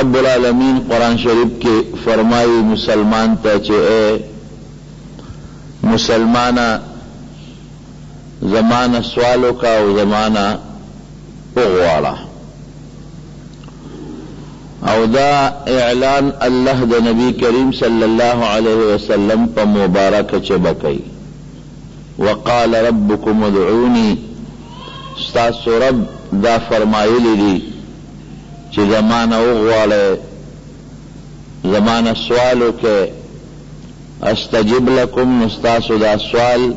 رب العالمین قرآن شریف کې فرمایي مسلمان ته چې اے مسلمانه زمانه سوال وکړه او زمانه وغواړه او دا اعلان الله د نبی کریم صلی الله علیه وسلم په مبارک چې بکوي وقال ربکم ادعونی ستاسو رب دا فرمایلی دی چی زما نه وغواړی زما نه سوال وکړی استجب لکم نو ستاسو دا سوال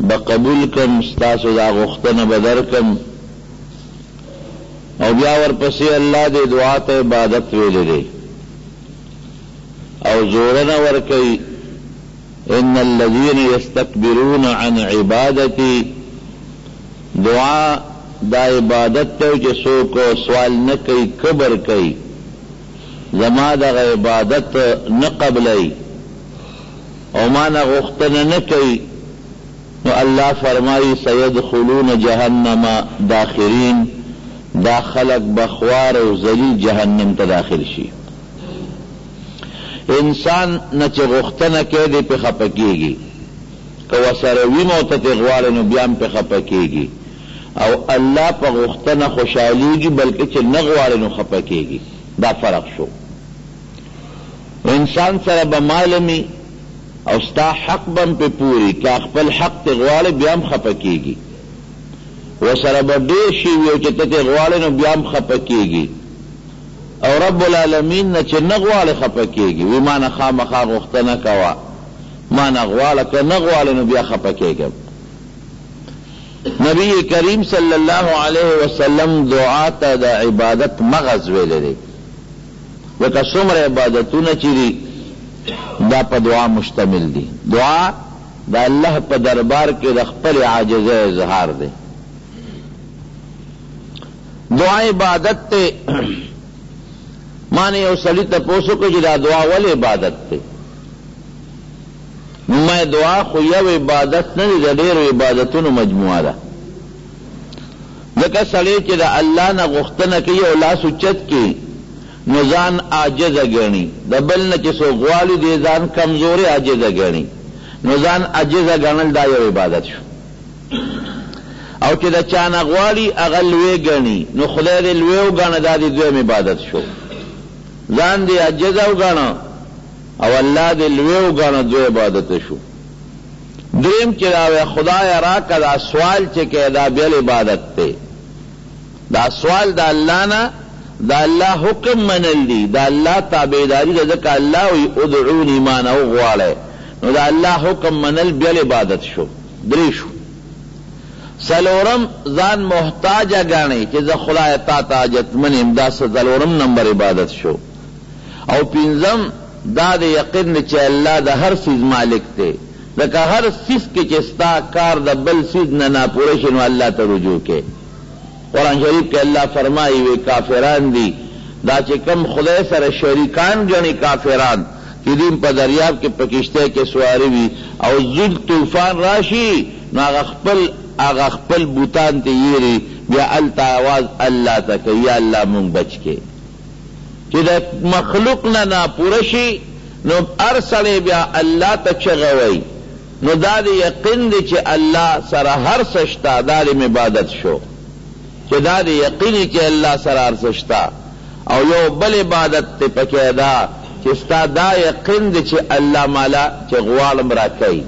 به قبول کم ستاسو دا غوښتنه به درکم او بیا ورپسې الله دې دعا ته عبادت ویلی دی او زورنه ورکوي ان الذين يستكبرون عن عبادتي دعا دا عبادت ته چې څوک سوال نه کوي کبر کوي زما دغه عبادت نه قبلوي او ما نه غوښتنه نه کوي نو الله فرمایي سيدخلون جهنم داخرين دا خلک به خوار او ذلیل جهنم ته داخل شي. انسان نه چې غوښتنه کوې دی پرې خپه کېږي، که ورسره وي موت ته ترې غواړې نو بیا هم پرې خپه کېږي او الله په غوښتنه خوشحالېږي بلکې چې نه غواړې نو خپه کېږي دا فرق شو انسان سره به معلومي او ستا حق به هم پرې پوري که خپل حق ترې غواړې بیا هم خپه کېږي ورسره به ډېر شي وي او چې ته ترې غواړې نو بیا هم خپه کېږي او رب العالمين نه چې نه غواړې خپه کېږې، وي ما نه خامخا غوښتنه کوه، ما نه غواړه، که نه غواړې نو بيا خپه کېږم. نبي کريم صلی الله عليه وسلم دعا ته د عبادت مغز ويلې دی، ځکه څومره عبادتونه چې دي دا په دعا مشتمل دي، دعا د الله په دربار کې د خپلې عاجزۍ اظهار دی. دعا عبادت دی مانه یو سړی تپوس وکړ چې دا دعا ولې عبادت دی نو ما دعا خو یو عبادت نه دی د ډېرو عبادتونو مجموعه ده ځکه سړی چې د الله نه غوښتنه کوي او لاس اوچت کړي نو ځان عاجزه ګڼي د بل نه چې څوک غواړي دی ځان کمزوری عاجزه ګڼي نو ځان عاجزه ګڼل دا یو عبادت شو او چې د چا نه غواړي هغه لوی ګڼي نو خدای دې لوی وګڼه دا دې دویم عبادت شو ځان دې عاجز وګڼه او الله دې لوی وګڼه دوی عبادت شو دریم چې دا خدای راکه دا سوال چې کې دا بل عبادت دی دا سوال د الله نه د الله حکم منل دي د الله تابعداري ده ځکه الله وایي ادعوني ما نه وغواړئ نو د الله حکم منل بیا عبادت شو درې شو. څلورم، ځان محتاج ګڼې چې زه خدایه تا ته حاجتمن یم، دا څلورم نمبر عبادت شو. او پنځم، دا د یقین دی چې الله د هر څیز مالک دی، ځکه هر څیز کې چې ستا کار د بل څیز نه ناپوره شي نو الله ته رجوع کوې. قرآن شریف کې الله فرمائی وې کافران دي دا چې کوم خدای سره شریکان ګڼي کافران چې دین په دریاب کې په کشتۍ کې سواره وي او زور طوفان راشي نو هغه خپل هغه خپل بوتان ته یېري بیا هلته اواز الله ته کوي یا الله مونږ بچ کې چې د مخلوق نه ناپوره شي نو هر سړی بیا الله ته چغه وایي نو دا دی یقین دی چه الله سره هر څه شته دا دی مبادت شو چه دا دی یقینی چه الله سره هر څه شته او یو بل عبادت دی پکی دا چه ستا دا یقین دی چه الله مالا چه غواړم راکوی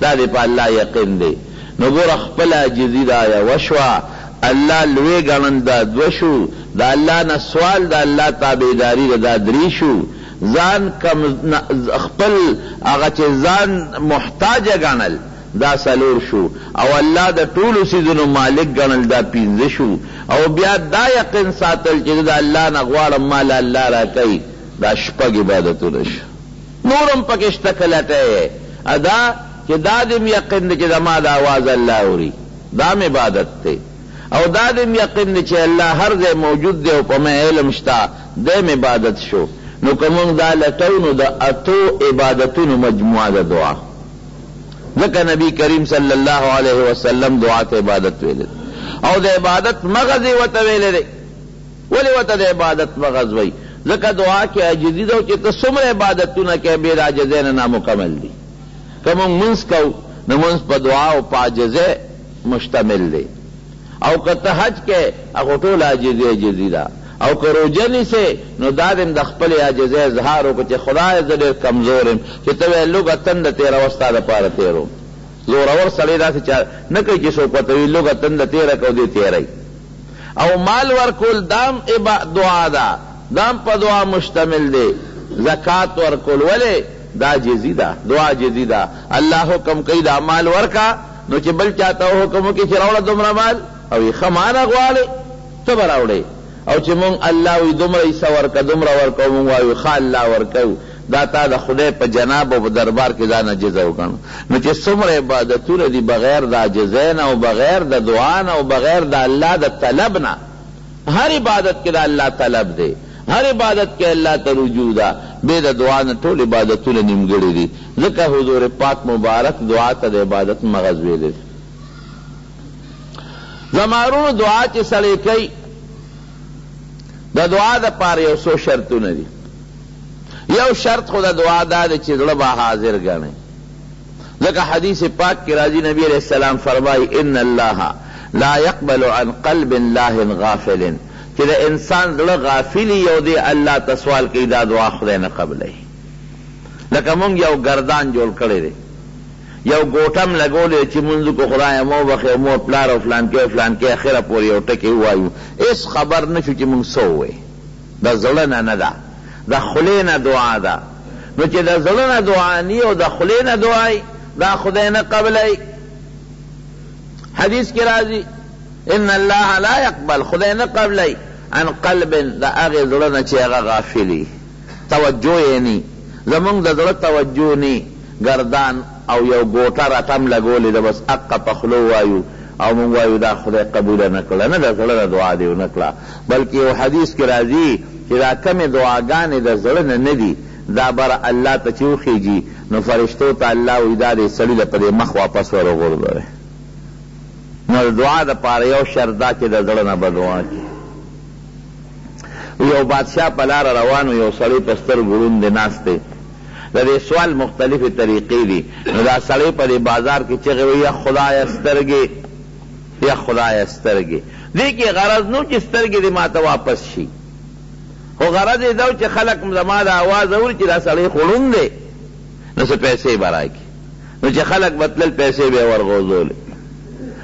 دا دی په الله یقین دی نو ګوره خپل عاجزی دا یوه شوه الله لوی ګڼل دا دوه شو د الله نه سوال د الله تابعداری دا دری شو ځان کم خپل هغه چې ځان محتاج ګڼل دا څلور شو او الله د ټولو څیزونو مالک ګڼل دا پنځه شو او بیا دا یقین ساتل چې زه د الله نه غواړم ماله الله راکوي دا شپږ عبادتونه شو نور هم پکې شته که لټه یې ادا چې دا دې هم یقین دی چې زما دا اواز الله اوري دا هم عبادت دی. او دا دې هم یقین دی چې الله هر ځای موجود دی او په مه علم شته، دی هم عبادت شو، نو که مونږ دا لټوو نو د اتو عبادتونو مجموعه ده دعا، ځکه نبی کریم صلی الله علیه وسلم دعا ته عبادت ویلی دی او د عبادت مغز یې ورته ویلی دی، ولې ورته د عبادت مغز وایي؟ ځکه دعا کې عاجزي ده او چې ته څومره عبادتونه کوې بې د عاجزۍ نه نامکمل دي، که مونږ لمونځ کوو نو لمونځ په دعا او په عاجزۍ مشتمل دی او که ته حج کې هغه ټول عاجزي عاجزي ده او که روژه نیسې نو دا دې د خپلې عاجزۍ اظهار وکړو چې خدایه زه ډېر کمزور یم چې ته وایې لږه تنده تېروه ستا لپاره تېروم زورور سړی داسې چا نه کوي چې څوک ورته وي لږه تنده تېره کړه او دی تېروي او مال ورکول دا هم دعا ده دا هم په دعا مشتمل دی زکات ورکول ولې دا عاجزي ده دعا عاجزي ده الله حکم کوي دا مال ورکړه نو چې بل چا ته حکم وکړي چې راوړه دومره مال او یې ښه معنه غواړې ته به راوړې او چې مونږ الله وي دومره حصه ورکه دومره ورکه او مونږ وایو ښه الله ورکوو دا تا د خدای په جناب او په دربار کې ځان عاجز وګڼو نو چې څومره عبادتونه دي بغیر د عاجزۍ نه او بغیر د دعا نه او بغیر د الله د طلب نه هر عبادت کې د الله طلب دی، هر عبادت کې الله ته رجوع ده، بې د دعا نه ټول عبادتونه نیمګړي دي، ځکه حضور پاک مبارک دعا ته د عبادت مغز ویلی دی. زما وروڼو دعا چې سړی کوي د دعا د پاره یو څو شرطونه دي، یو شرط خو د دعا دا دی چې زړه به حاضر ګڼي، ځکه حدیث پاک کې راځي نبی علیه السلام فرمایي ان الله لا یقبل عن قلب لاه غافل چې د انسان زړه غافل وي او دی الله ته سوال کوي دا دعا خدای نه قبلوي لکه مونږ یو ګردان جوړ کړی دی یو ګوټم لګولې چې مونږ کو خدای مو بخې مو پلار او فلان کې فلان کې اخره پورې او ټکی وایو اس خبر نشو چې مونږ سو وې د زړه نه نه ده د خولې نه دعا ده نو چې د زړه نه دعا نی او د خولې نه دعا ای دا خدای نه قبلای حدیث کې راځي ان الله لا يقبل خدای نه قبلای عن قلب د هغه زړه نه چې هغه غافلی توجه یې نی زمونږ د زړه توجه نی گردان او یو ګوټه رټم لګولې ده بس اقه په خلو وایو او مونږ وایو دا خدای قبول نه کړله نه د زړه نه دعا دې ونه کړه بلکه یو حدیث کې راځي چې دا کومې دعاګانې د زړه نه نه دي دا بر الله ته چې وخېژي نو فرشتو ته الله وایي دا دې سړي له په دې مخ واپس ور وغورځوئ. نو د دعا د پاره یو شرط دا چې د زړه نه به دعا کې یو بادشاه په لاره روان یو سړی په سترګو ړوند دی ناست دی د دې سوال مختلفې طریقې دي نو دا سړی په دې بازار کې چغې وایي خدایه سترګې یا خدایه سترګې دې کې غرض نه و چې سترګې دې ماته واپس شي خو غرض یې دا و چې خلک زما دا اواز اوري چې دا سړی خو ړوند دی نو څه پیسې به راکړي نو چې خلک به تلل پیسې به یې ورغوځولې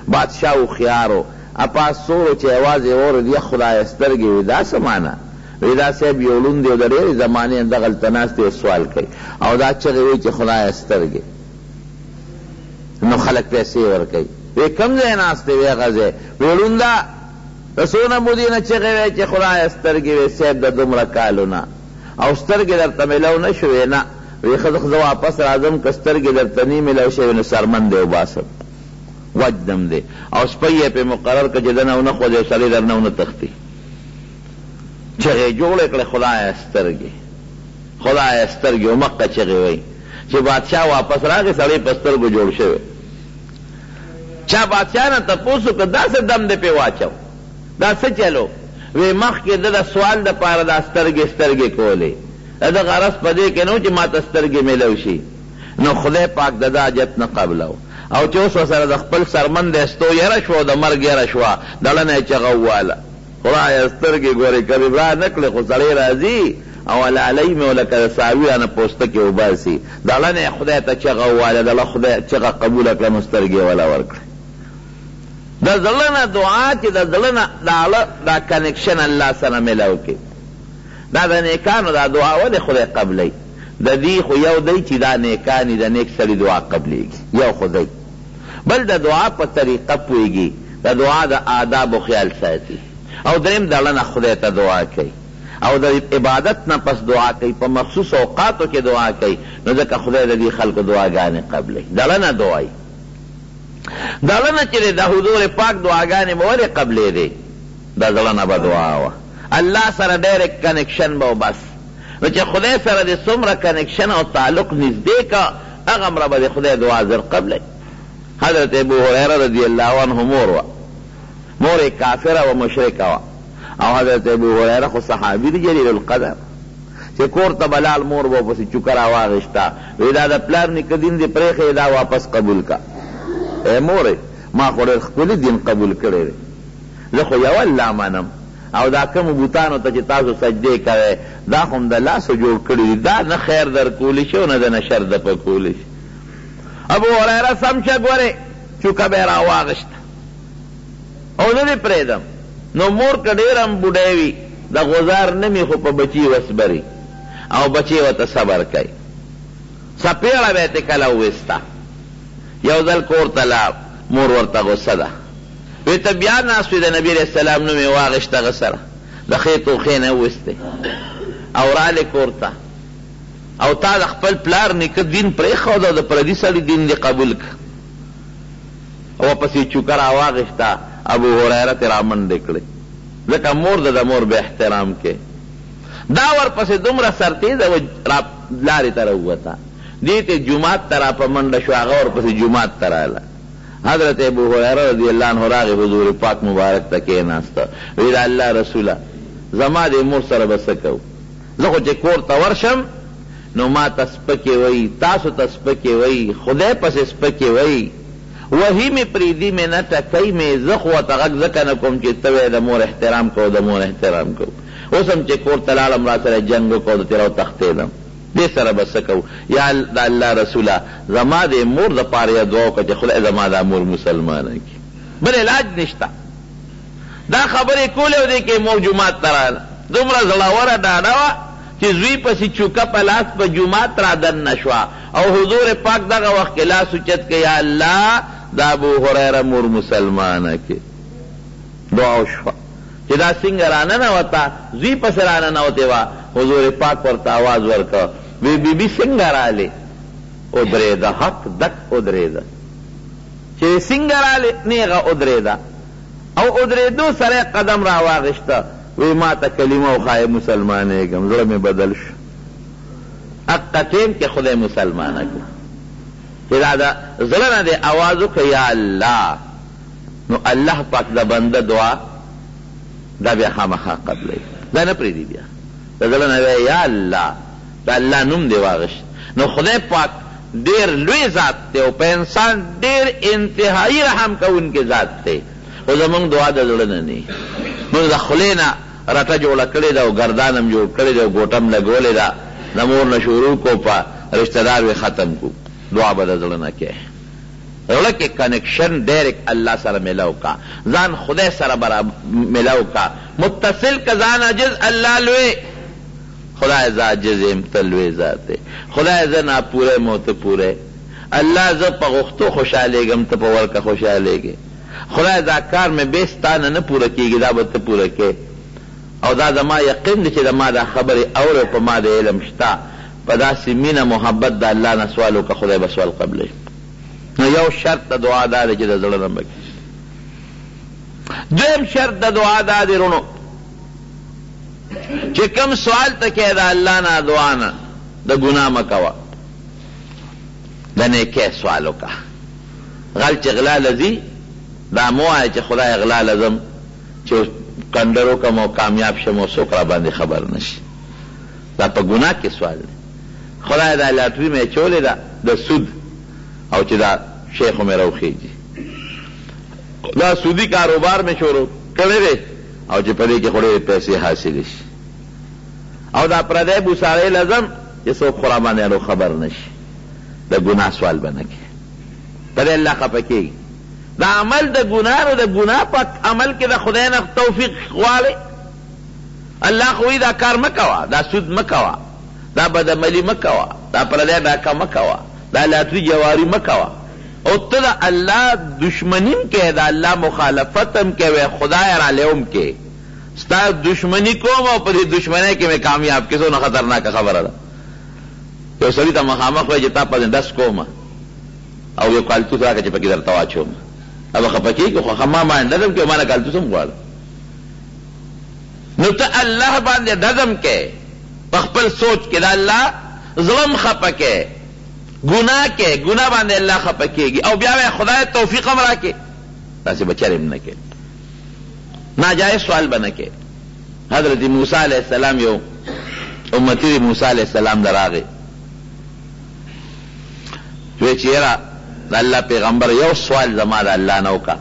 بادشاه هوښیار و اپاس سورو چې اواز یې واورېد یا خدایه سترګې وي دا څه معنا وی دا صاحب یو ړوند دی او د ډېرې زمانې دغلته ناست دی سوال کوي او دا چغې وایي چې خدایه سترګې نو خلک پیسې ورکوي. وې کوم ځای ناست یې؟ وې هغه ځای. وې ړوند د څونه مودې نه چغې وهې چې خدایه سترګې وې صیب د دومره کالو نه او سترګې درته ملو نه شوې؟ وې نه. وې ښه زه واپس راځم که سترګې درته نی ملو شوې نو څرمن دې وباسم وجنم دې او سپی یې پرې مقرر کړه چې دنه ونه خوځې سړی درنه ونه تښتي. چغې جوړې کړې خدایه سترګې. خدایه سترګې اومخکه چغې وهي چې بادشاه واپس راغی سړی په سترګو جوړ شوی چا بادشاه نه تپوس وکړ دا څه دم دې پې واچو دا څه چل و وې مخکې ده د سوال دپاره دا سترګې سترګې کولې دده غرض په دې کې نه و چې ماته سترګې میلو شي نو خدای پاک د ده حاجت نه قبلو او چې اوس ورسره د خپل څرمن د استو یره شوه او د مرګ یره شوه دړنه یې چغه وواله خدایه سترګې ګورې که دې ورا نه کړې خو سړی راځي او لالۍ مې ولکه د ساوي رانه پوستکی وباسي دړنه یې خدای ته چغه وواله دړه خدای چغه قبوله کړه نو سترګې یې وله ورکړې د زړه نه دعا چې د زړه نه د اړه دا کنکشن الله سره ملاو کې دا د نیکانو دا دعا ولې خدای قبلوي د دې خو یو دی چې دا نیکاني د نیک سړي دعا قبلېږي یو خو دی بل د دعا په طریقه پوهېږي، د دعا د آدابو خیال ساتي او درېیم د ړنه خدای ته دعا کوي او د عبادت نه پس دعا کوي، په مخصوصو اوقاتو کې دعا کوي، نو ځکه خدای د دې خلکو دعاګانې قبلوي، د ړنه دعايي. دا ړنه چې دی د حضور پاک دعاګانې به ولې قبلېدې؟ د زړه نه به دعا وه، الله سره ډایرکټ کنکشن به و بس، نو چې خدای سره دې څومره کنکشن او تعلق نږدې کړ، هغه مره به د خدای دعا زر قبلوي. حضرت ابو هريره رضي الله عنه مور وه، مور يې کافره وه، مشرکه وه او حضرت ابو هريره خو صحابي دی جليل القدر چې کور ته به لاړ مور به ورپسې چوکه راواغېسته، وي دا د پلار نيکه دين دې پرېښی دا واپس قبول کړه، ای مورې! ما خو ډېر ښکلي دين قبول کړی دی، زه خو يو الله منم. او دا کومو بتانو ته چې تاسو سجدې کوئ دا خو هم د لاسو جوړ کړي دي، دا نه خیر در کولی شي او نه دنه شر د په کولی شي. ابو هریره سم شه ګورې چوکه به یې راواغشته او زه دې پرېږدم نو مور که ډېره هم بوډۍ وي د غوزار نه مي خو په بچي وسبري او بچی ورته صبر کوي. څپېړه به یې ترې کله وویسته. یو ځل کور ته لاړ مور ورته غوسه ده. وی ته بیا ناست وی د نبی علیه السلام نوم یې واغشت هغه سره د ښې توښې نه وویستی او رالی کور ته او تا د خپل پلار نیکه دین پرېښود او د پردي سړي دین دې قبول کړ ورپسې چوکه راواغېسته ابو هریره ترې رامنډې کړې ځکه مور د د مور به احترام کې دا ورپسې دومره سرتېزه و لارې ته راووته دې ته جومات ته را په منډه شو هغه ورپسې جومات ته راغله حضرت ابو هريره رضي الله عنه راغی حضور پاک مبارک ته کېناست، وې د الله رسوله! زما دې مور سره به څه کوو؟ زه خو چې کور ته ورشم نو ما ته سپکې وائي، تاسو ته سپکې وائي، خدای پسې سپکې وائي، وهي مې پرېږدي مې نه، ټکوي مې، زه خو ورته غږ ځکه نه کوم چې ته وائې د مور احترام کوو، د مور احترام کوو، اوس هم چې کور ته لاړم راسره يې جنګ وکړ او د تېره وتښتېدم. دې سره به څه کوو یا د الله رسوله زما دې مور د پاره یو دعا وکړه چې خدای زما دا مور مسلمانه کړي بل علاج نشته دا خبرې کولې او دې کې مور جماعت ته راغله دومره زړوره ډاډه وه چې زوی پسې چوکه په لاس په جماعت را دننه شوه او حضور پاک دغه وخت کې لاس اوچت کړ یا الله د ابو هریره مور مسلمانه کړي دعا وشوه چې دا څنګه راننوته، زوی پسې راننوتې وه، حضور پاک ورته اواز ورکړ، وې بي بي څنګه رالې؟ ودرېده، هک دک ودرېده، چې وې څنګه رالې؟ نېغه ودرېده او ودرېدو سره یې قدم راواغېشته، وې ماته کلمه وښایه مسلمانېږم، زړه مې بدل شو، هغه ټېم کې خدای مسلمانه کړه، چې دا د زړه نه دې اواز وکړ، یا الله! نو الله پاک د بنده دعا دا بیا خامخا قبلوي دا نه پرېږدي بیا د زړه نه وایي یا الله د الله نوم دې واغشت نو خدای پاک ډېر لوی ذات دی او په انسان ډېر انتهایي رحم کوونکی ذات دی خو زموږ دعا د زړه نه نه موږ د خولې نه رټه جوړه کړې ده او ګردان هم جوړ کړی دی او ګوټه هم لګولې ده د مور نه شروع کو په رشته دار وې ختم کو دعا به د زړه نه کوې زړه کې کنکشن ډیرک الله سره ملاو کا ځان خدای سره برا ملاو کا متصل که ځان عاجز الله لوی خدای زه عاجز یم ته لوی ذات یې خدای زه ناپوره یم او ته پوره یې الله زه په غوښتو خوشحالېږم ته په ورکه خوشحالېږې خدای دا کار مې بې ستا نه نه پوره کېږي دا به ته پوره کې او دا زما یقین دی چې د ما دا خبرې اورې او په ما د علم شته په داسې مینه محبت د الله نه سوال وکړه خدای به سوال قبلوي نو یو شرط د دعا دا دی چې د زړه نه به کېږي دویم شرط د دعا دا دی رونو چې کوم سوال ته کې د الله نه دعا نه د ګناه مه کوه د نیکۍ سوال وکړه غل چې غلا لځي دا مو وایه چې خدای غلا لځم چې کنډر وکړم او کامیاب شم او څوک راباندې خبر نه شي دا په ګناه کې سوال دی خدایه دا لاټري مې اچولې ده د سود او چې دا شی خو مې راوخېږي دا سودي کاروبار مې شروع کړی دی او چې په دې کې خو ډېرې پیسې حاصلې شي او دا پردی بوساړی لزم چې څوک خو راباندې اړو خبر نه شي د ګناه سوال به نه کوي په دې الله خفه کېږي د عمل د ګناه نو د ګناه په عمل کې د خدای نه توفیق غواړي الله خو وایي دا کار مه کوه، دا سود مه کوه، دا بدعملي مه کوه، دا پردی ډاکه مه کوه، دا لاتري جواري مه کوه او ته د الله دښمني هم کوې، د الله مخالفت هم کوې، خدای راله هم کوې، ستا دښمني کوم او په دې دښمنۍ کې مې کامیاب کړې، څومره خطرناکه خبره ده. یو سړي ته مخامخ وایي چې تا پسې ډز کوم او یو کالتوس راکړه چې پکې درته واچوم، ته به خفه کېږې خو ښه ما باندې ډز هم کوې او ما نه کالتوس هم غواړې. نو ته الله باندې ډزم کې په خپل سوچ کې د الله زړم خپه کې ګناه کې ګناه باندې الله خپه کېږي او بیا به خدای توفیق هم راکې داسې به چرې هم نه کې ناجایز سوال به نه کې حضرت موسی علیه السلام یو امتی موسی علیه السلام دراغې وی چې یاره د الله پیغمبر یو سوال زما د الله نه وکړه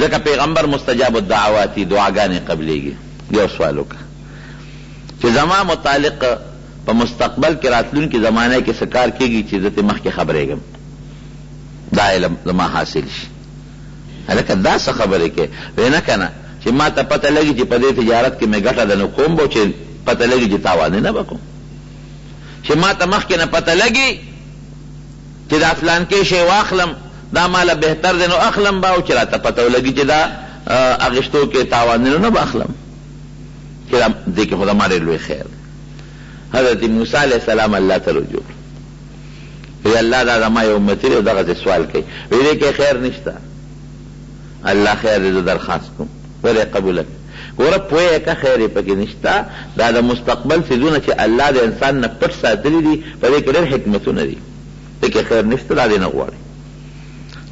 ځکه پیغمبر مستجاب الدعواتی دعاګانې قبلیږي یو سوال وکړه چې زما متعلق په مستقبل کې راتلونکي زمانه کې څه کار کیږي چې زه ترې مخکې خبرېږم دا علم زما حاصل شي هلکه دا څه خبرې کوې وې نه که نه چې ما ته پته لګي چې په دې تجارت کې مې ګټه ده نو کوم به چې پته لګي چې تاوانې نه به کوم چې ما ته مخکې نه پته لګي چې دا فلانکې شی واخلم دا ما له بهتر دی نو اخلم به او چې راته پته ولګي چې دا اخیستو کې تاوان دی نو نه به اخلم چې دا دې کې خو زما ډېر لوی خیر دی حضرت موسی علیه السلام الله ته رجوع وی الله دا زما یو امتی دی او دغسې سوال کوي وی دې کې خیر نشته الله خیر دې زه درخواست کوم ولې قبوله ګوره پوه یې که خیر یې پکې نشته، دا د مستقبل څیزونه چې الله د انسان نه پټ ساتلي دي په دې کې ډېر حکمتونه دي، ته کې خیر نشته دا دې نه غواړي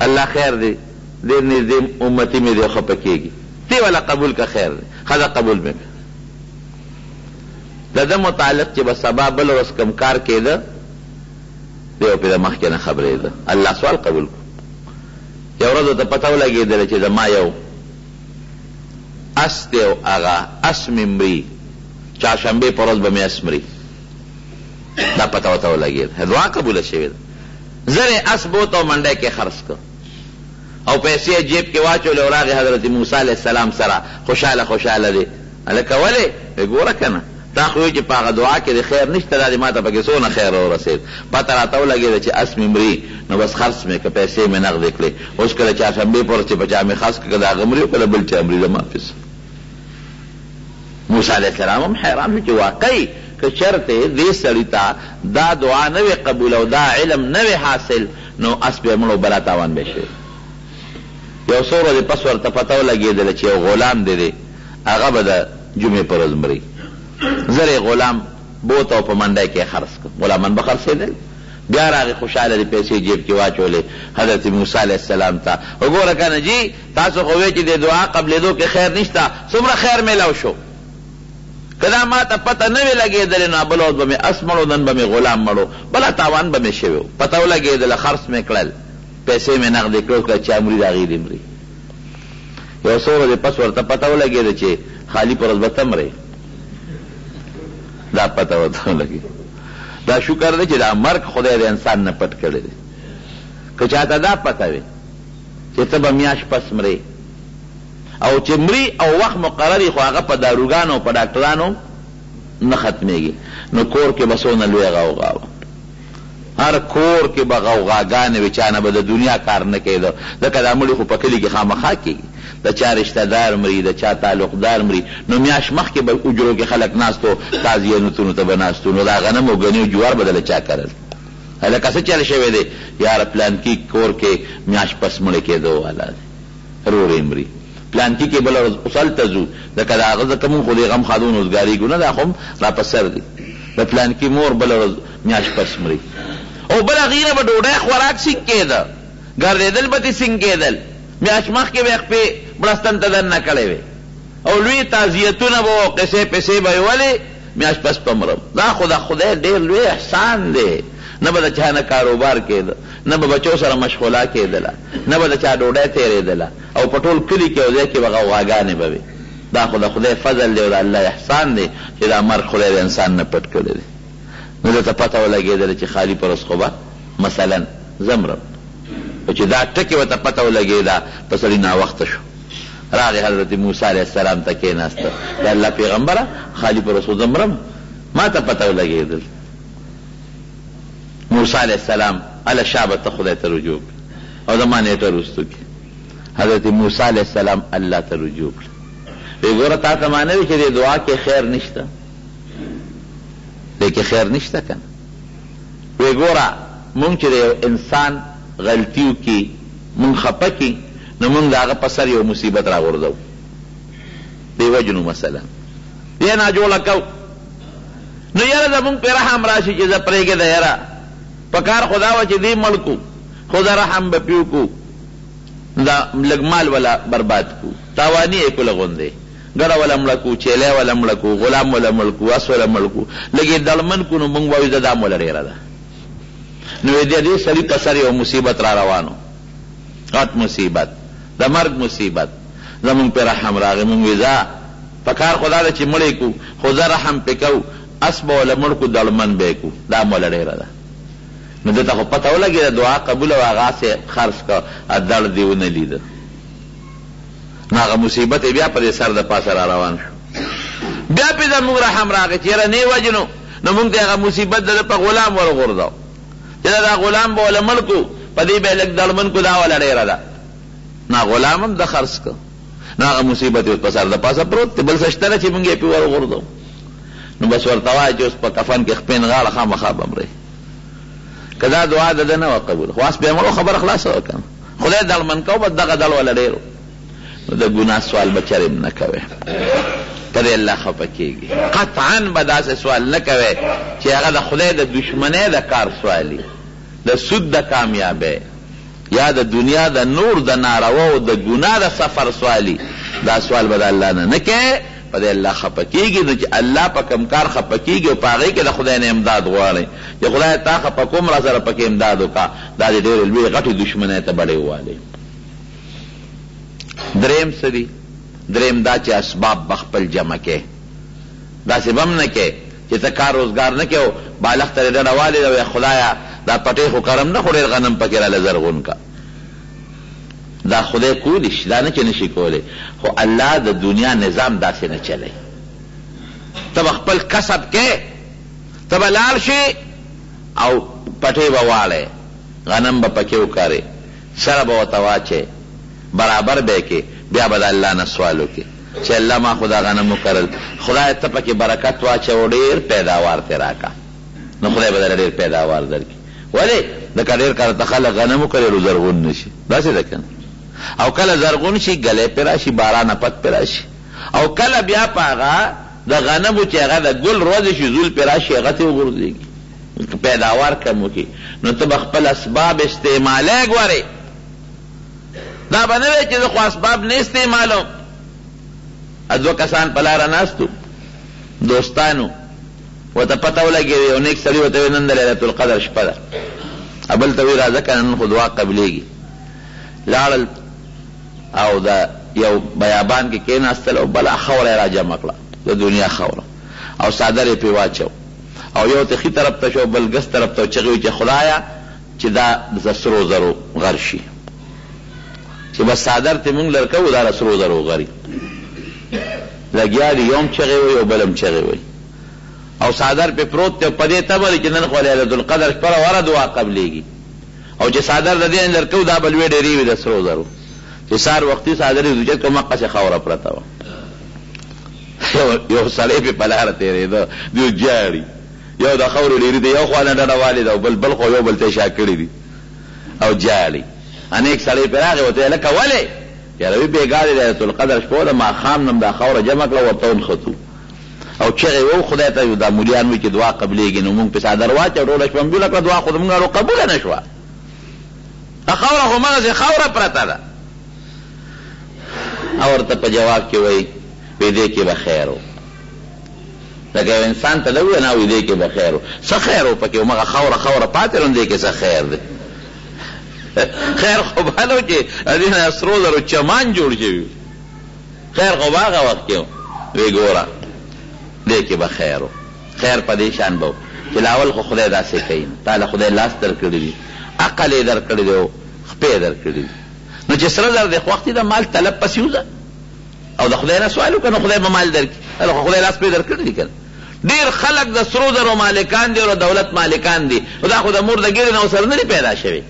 الله خیر دی ډېر نږدې امتي مې دی او خپه کېږي ته ولا قبول که خیر دی ښځه قبول مې که د ده متعلق چې به سبا بل ورځ کوم کار کېده دی او پرې مخکې نه خبرېده الله سوال قبول کړو یو ورځ ورته پته ولګېدله چې زما یو اس دی او هغه اس مې مري، چهارشنبې په ورځ به مې اس مري. دا پته ورته ولګېده، دعا قبوله شوې ده. زر یې اس بوته او منډی کې خرڅ کړ او پیسې یې جیب کې واچولې او راغی حضرت موسی علیه السلام سره خوشاله خوشاله دی. هلکه ولې؟ وې ګوره کنه تا خو وې چې په هغه دعا کې دې خیر نشته دا دې ماته پکې څونه خیر راورسېد پته راته ولګېده چې اس مې مري نو بس خرڅ مې کړ پیسې مې نغدې کړې اوس که د چارشنبې په ورځ چې په چا مې خرڅ کړ که د هغه مري او که د بل چا مري زما پې څه؟ موسی علیه السلام هم حیران شو چې واقعي که چېرته دې سړي ته دا دعا نه وې قبوله او دا علم نه وې حاصل نو اس به یې مړ او بلا تاوان به یې شوی یو څو ورځې پس ورته پته ولګېدله چې یو غلام دې دی هغه به د جمعې پر ورځ مري. زر یې غلام بوت او په منډه کې یې خرڅ کړ. غلامان به خرڅېدل. بیا راغی خوشحاله دې پیسې جیب کې واچولې حضرت موسی علیه السلام ته وګوره کنه جی تاسو خو وې چې د دعا قبلېدو کې خیر نشته څومره خیر میلاو شو که دا ماته پته نه وې لګېدلې نو بل ورځ به مې اس مړو نن به مې غلام مړو بلا تاوان به مې شوی پته ولګېدله خرڅ مې کړل پیسې مې نغدې کړو که چا مري د هغې دې مري یو څو ورځې پس ورته پته ولګېده چې خالي پر ورځ به ته مرې. دا پته ورته ولګېده. دا شکر دی چې دا مرګ خدای د انسان نه پټ کړی دی. که چاته دا پته وي چې ته به میاشت پس مرې او چې مري او وخت مقرر وي خو هغه په داروګانو او په ډاکټرانو نه ختمېږي نو کور کې به څونه لویه غوغا وه. هر کور کې به غوغاګانې وې، چا نه به د دنیا کار نه کېده، ځکه دا مړي خو په کلي کې خامخا کېږي، د چا رشته دار مري، د چا تعلقدار مري، نو میاشت مخکې به حجرو کې خلک ناست و، تعزیهنوتونو ته به ناست و، نو دا غنم او ګنې او جوار به دله چا کرل؟ هلکه څه چل شوی دی؟ یاره پلانکي کور کې میاشت پس مړی کېده والا دی، رور یې مري پلانکي کې بله ورځ اوس هلته ځو ځکه د هغه ځکه موږ خو دې غم ښادو نه اوزګارېږو نه دا خو هم را په سر دي د پلانکي مور بله ورځ میاشت پس مري او بل هغې نه به ډوډۍ خوراک سینګ کېده ګرځېدل به ترې سینګ کېدل میاشت مخکې به یې خپې بړستن ته دننه کړې وې او لوی تعزیتونه به او قصې پسې به یې ولې میاشت پس به مرم دا خو د خدای ډېر لوی احسان دی نه به د چا نه کاروبار کېده نه به بچو سره مشغولا کېدله، نه به د چا ډوډی تېرېدله او په ټول کلي کې او ځای کې به غوغاګانې به وې. دا خو د خدای فضل دی او د الله احسان دی چې دا مرګ خدای د انسان نه پټ کړی دی. نه ده ته پته ولګېدله چې خالي پر اوس خو به مثلاً زه مرم. خو چې دا ټکې ورته پته ولګېده، په سړي ناوخته شو. راغی حضرت موسی علیه السلام ته کېناست، د الله پېغمبره! خالي پر اوس خو زه مرم، ما ته پته ولګېدله. موسی علیه السلام اله شابه ته خدای ته رجوع کړه او زما نیټه روستو کی حضرت موسی علیه السلام الله ته رجوع کړه وی ګوره تا ته معنی وی چې دې دعا کې خیر نشته دې کې خیر نشته کنه وی ګوره مونږ چې یو انسان غلطیو کی مونږ خپه کی نو مونږ داغه په سر یو مصیبت راغورځو دی وجنو مثلا دی نه جوړه کو نو یاره زمونږ پې رحم راشي چې ځه پرېږې ده یاره پکار خو دا وه چې دې مړ کړو خو ځه رحم به پې وکړو دا لږ مال ولا برباد کړو تاواني یې کړو له غوندې ګړه ولا مړه کړو چیلی ولا مړه کړو غلام ولا مړ کړو اس ولا مړ کړو لږ یې دړمن کړو نو مونږ وایو ځه دا موله ډېره ده نو د دې سړي په سر یو مصیبت را روانو غټ مصیبت د مرګ مصیبت زمونږ پې رحم راغی مونږ وې ځه پکار خو دا ده چی مړی کو خو زه رحم پی کو اس به وله مړ کو دړمن به یی کو دا موله ډیره ده نو ده ته خو پته ولګیده دعا قبوله وه هغه هسی خرس که دړ دی ونه لیده نو هغه مصیبت یی بیا پدی سر د پاسه را روان شو بیا پی زموږ رحم راغی چی یاره نی وجنو نو موږ ته هغه مصیبت ده ده په غلام ور غورځاو چی دا دا غلام به وله مړ کو پدی به یی لږ دړمن کو دا وله ډیره ده نو غلام هم ده خرس که نو هغه مصیبت یې اوس په سر د پاسه پروت دی، بل څه شته نه چې موږ یې پرې ور وغورځوو. نو بس ورته وایه چې اوس په کفن کې خپین غاړه خامخا به مرې. که دا دعا د ده نه وه قبوله، خو اس پرې مړو خبره خلاصه وه که نه؟ خدای دړمن کوه، بس دغه دړ وله ډېر و. نو د ګناه سوال به چېرې هم نه کوې، ته دې الله خفه کېږي. قطعا به داسې سوال نه کوې چې هغه د خدای د دښمنۍ د کار سوال وي، د سود د کامیابۍ، یا د دنیا د نور د ناروا او د ګناه د سفر سوالی دا سوال به د الله نه نه کړې په دې الله خپه کیږي نو چې الله په کوم کار خپه کیږي او په هغې کې د خدای نه امداد غواړې چې خدای تا خپه کوم را سره پکې امداد وکا دا دې ډېرې لوی غټې دشمنۍ ته بړې ووالې دریم څه دي دریم دا چې اسباب به خپل جمع کې داسې به هم نه کې چې څه کار روزګار نه کوې او بالښت ترې ډډه والې ده، وایې خدایه دا پټی خو کرم نه خو ډېر غنم پکې راله زرغون کړه. دا خدای کولی شي، دا نه چې نه شي کولی، خو الله د دنیا نظام داسې نه چلوي. ته به خپل کسب کوې، ته به لاړ شې او پټی به واړې، غنم به پکې وکرې، سره به ورته واچوې، برابر به یې کړې، بیا به د الله نه سوال وکړې. چی الله ما خو دا غنم وکرل خدایه ته پکی برکت واچوه ډیر پیداوار تی راکه نو خدای به درله ډیر پیداوار درکی ولی ځکه ډیر کرته خلک غنم وکری ړو زرغون نشی داسی ده کنه او کله زرغون شی ګلی پی راشی باران اپت پی راشی او کله بیا په هغه د غنمو چی هغه د ګل روځی شی زول پی راشی هغه تی وغورځیږی که پیداوار کم وکی نو ته به خپل اسباب استعمالی ګوری. دا به نه وی چې زه خو اسباب نه استعمالوم دوه کسان په لاره ناستو دوستانو ورته پته ولګېده یو نیک سړي ورته وی نن د لیلة القدر شپه ده بل ته وی راځه که نن خو دعا قبلېږي لاړل او د یو بیابان کې کېناستل او بلا خاوره یې راجمع کړه د دنیا خاوره او څادر یې پرې واچو او یو ته ښي طرف ته شو بل ګس طرف ته چغې چې خدایه چی دا د سرو زرو غر شی چی بس څادر تی مونږ لرکوو دا د سرو زرو غری لګیا دی یو هم چغی وایی او بل هم چغی وایی او څادر پی پروت دی او په دی تمه دی چی نن خو لیلة القدر شپه ده وره دعا قبلیږی او چی څادر د دی نه لرکوو دا به لوی ډیری وی د سرو زرو چی سهار وختی څادر یی اوچت کړ مقسی خاوره پرته وه یو سړی پی په لاره تیریده دی ژاړی یو د خاورې ډیري د یو خوا نه ډډه والي ده او بل بل خوا یو بل ته شا کړي دي او جاړي. انیک سړی پرې راغی ورته یې لکه ولې؟ یاره وي بېګا دې د ليلة القدر شپه وه د ماښام نه هم دا خاوره جمع کړه ورته ونښتو او چغې وو خدای ته دا مولیان وایي چې دعا قبلېږي نو موږ پې څادر واچو ټوله شپه هم جوله کړه دعا خو زموږ هلو قبوله نه شوه دا خاوره همغسې خاوره پرته ده او ورته په جواب کې وایي وې دې کې به خیر و لکه یو انسان ته د وینا وي دې کې به خیر و څه خیر و پکې همغه خاوره خاوره پاتې نو دې کې څه خیر دی خیر خو به نه و چې دې نه سرو زرو چمان جوړ شوي خیر خو به هغه وخت کې و وی ګوره دې کې به خیر و خیر په دې شان به و چې لاول خو خدای داسې کوي تا له خدای لاس درکړي دي عقل یې درکړی دی او خپې درکړي دي نو چې سره زر د خوښتي د مال طلب پسې وځه او د خدای نه سوال وکړه نو خدای به مال درکړي هله خو خدای لاس پرې درکړي دي کنه ډیر خلک د سرو زرو مالکان دي او دولت مالکان دي نو دا خو د مور د ګیرې نه سره نه دي پیدا شوي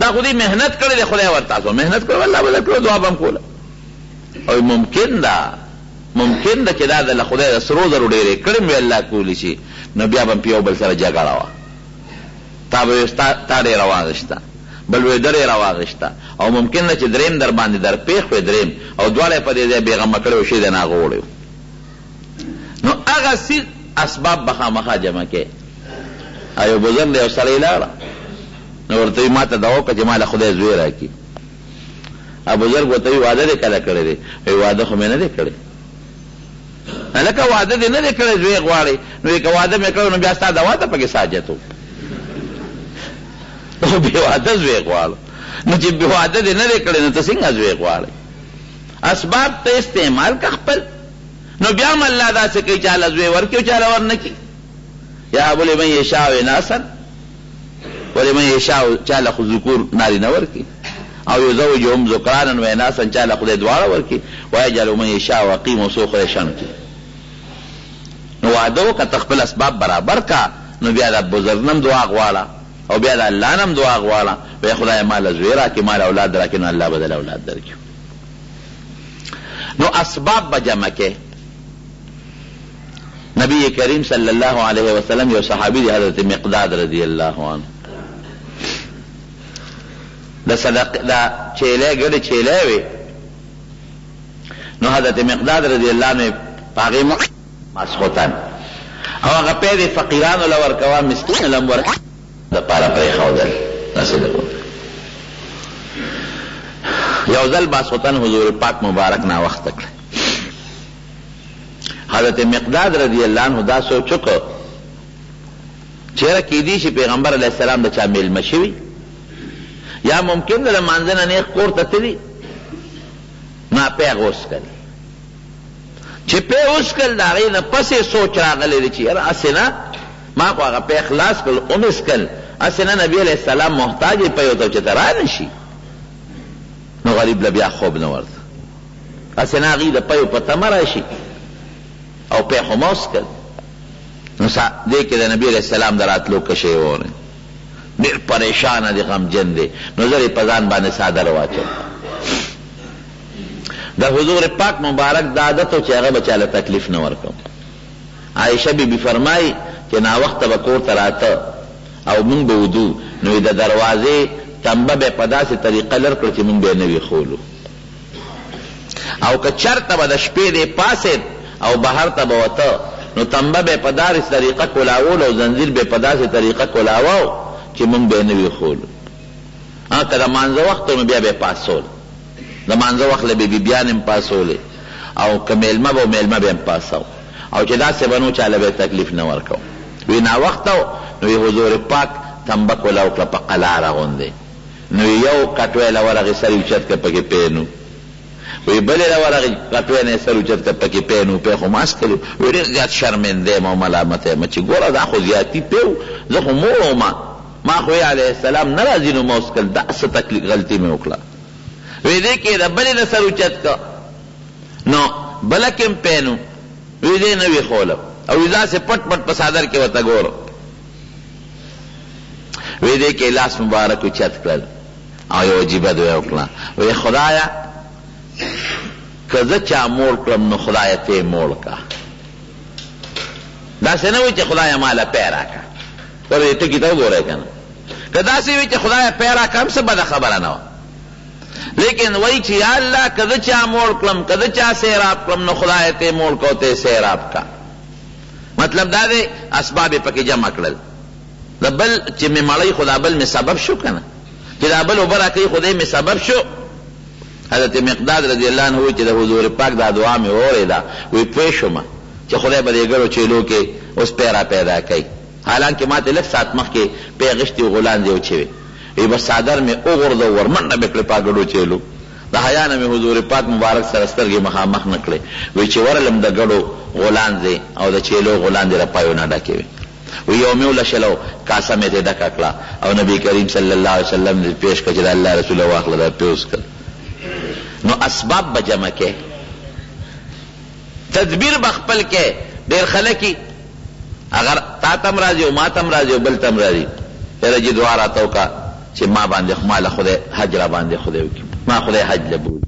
دا خو دې محنت کړی دی خدای ورته تاسو محنت کړو الله به درکړو دعا به هم کوله او ممکن ده ممکن ده چې دا د خدای د سرو زرو ډېرې کړې وي الله کولی شي نو بیا به هم په یو بل سره جګړه وه تا به وې ستا تا ډېره واغېشته، بل به وې ده ډېره واغېشته او ممکن ده چې درېیم در باندې در پېښ وی درېیم او دواړه یې په دې ځای بېغمه کړی او شی دی ناغه وړی وو. نو هغه څیز اسباب به خامخا جمع کړې. او یو بزرګ له یو سړی لاړه نو ورته وی ما ته دعا وکړه چې ما له خدای زوی راکړي. هغه بزرګ ورته وی واده دې کله کړی دی؟ وی واده خو مې نه دی کړی. هلکه واده دې نه دی کړی زوی غواړی نو وی که واده مې کړو نو بیا ستا دواده پکې څه حاجت و او بې واده زوی غواړو نو چې بې واده دې نه دی کړی نو ته څنګه زوی غواړی اسباب ته استعمال که خپل نو بیا هم الله داسې کوي چاله زوی ورکړي او چاله ورنکړي یهب لمن یشاء اناثا ولمن یشاء چا له خو ذکور نارینه ورکړي او یزوجهم ذکرانا و اناثا چا له خدای دواړه ورکړي ویجعل من یشاء عقیم او څوک خدای شنډ کړي نو واده وکړه ته خپل اسباب برابر کا نو بیا د ابوذر نه هم دعا غواړه او بیا د الله نه هم دعا غواړه وایه خدایه ما له زوی راکړې ما له اولاد راکړې نو الله به دله اولاد درکړي نو اسباب به جمع کړې نبی کریم صلی الله علیه وسلم یو صحابي دی حضرت مقداد رضی الله عنه د صدق د چیلې ګډې چیلې وي نو حضرت مقداد رضی الله عنه پاغه مخ ماسخوتن او هغه په دې فقیرانو لور کوا مسکین لم ور د پاره پرې خودل نسل کو یو ځل ماسخوتن حضور پاک مبارک نا وخت کړ حضرت مقداد رضی الله عنه دا سوچ وکړ چېرې کېدی شي پیغمبر علیه السلام د چا میلمه شوي یا ممکن ده د مانځه نه نیغ کور ته تللي ما پیغ وسکل چې پې وسکل د هغې نه پسې سوچ راغلی دی چې یاره هسې نه ما خو هغه پې خلاص کړل ومې سکل هسې نه نبي علیه السلام محتاج یې پیو ته چې ته رانه شي نو غریب له بیا خوب نه ورته هسې نه هغوی د پیو په تمه راشي او پی خو مه وڅښل نو سا دې کې د نبی علیه السلام د راتلو کشې وورې ډېر پریشان دی غمجن دی نو زر یې په ځان باندې څادر واچو د حضور پاک مبارک دا عادت و چې هغه به چاله تکلیف نه ورکو عایشه بی بی فرمایي چې ناوخته به کور ته راته او مونږ به ودو نو د دروازې تمبه به په داسې طریقه لر کړ چې مونږ به نه ویښولو او که چرته به د شپې دی پاسید او بهر ته به وته نو تمبه به په دارس طریقه کولاولو او زنځیر به په داسی طریقه کولاوه چی مونږ به نه ویښولو ها که د مانځه وخت و نو بیا به پاسول د مانځه وخت له به بیبیان هم پاسولی او که میلمه به میلمه به هم پاساو او چی داسی به نو چاله به تکلیف نه ورکو وی ناوخته و نو وی حضور پاک تمبه کولاو کړه په قلاره غوندی نو یې یو کټوی له ورغې سر اوچت کړ پکې پین و، وي بل یې له ورغې کټوی نه یې سر اوچت کړ پکې پین و، پی خو ما څکلی و، وي ډېر زیات شرمنده یم او ملامت یم چې ګوره دا خو زیاتی پی و، زه خو موړ وم، ما خو یې علیه السلام نه راځي نو ما وڅکل، دا څه تکلیف غلطي مې وکړه، وي دې کې یې د بلې نه سر اوچت کړ نو بله کې هم پین و، وي زه یې نه ویښولم او وي داسې پټ پټ په څادر کې ورته ګورم. وی دې کې لاس مبارک اوچت کړل او یو عجیبه دعا یې وکړه وی خدایه که زه چا موړ کړم نو خدایه ته یې موړ کړه داسې نه وي چې خدایه ما له پی راکړه ور دې ټکي ته وګوری که نه که داسې وي چې خدایه پی راکړه هم څه بده خبره نه وه لیکن وای چې یا الله که زه چا موړ کړم که زه چا سیراب کړم نو خدایه ته یې موړ کړه او ته یې سیراب کړه مطلب دا دی اسباب یې پکې جمع کړل د بل چې مې مړی خو دا بل مې سبب شو که نه چې دا بل اوبه راکوي خو دی مې سبب شو حضرت مقداد رضی الله عنه وایي چې د حضور پاک دا دعا مې واورېده وایي پوه شوم چې خدای به دې ګړو چیلو کې اوس پیرا پیدا کوي حالانکه ما ته لږ ساعت مخکې پې غشتي غولانځې وچې وې وایي بس څادر مې وغورځو ورمنډه مې کړې په ګړو چیلو د حیا نه مې حضور پاک مبارک سره سترګې مخامخ نه کړې وې چې ورغلم د ګډو غولانځې او د چېلو غولانځې له پایو نه ډکې وې وې یو مې ولشلو کاسه مې ترې ډکه کړه او نبي کریم صلی الله علیه وسلم دې پیش کړ چې د الله رسوله واخله دا پرې وڅکل نو اسباب به جمع کې تدبیر به خپل کې ډیر خلک کی اگر تا تم راځي او ما تم راځي او بل تم راځي یره جی دعا راته وکا چې ما باندې خو مال خدای حج را باندې خدای وکي ما خدای حج لبو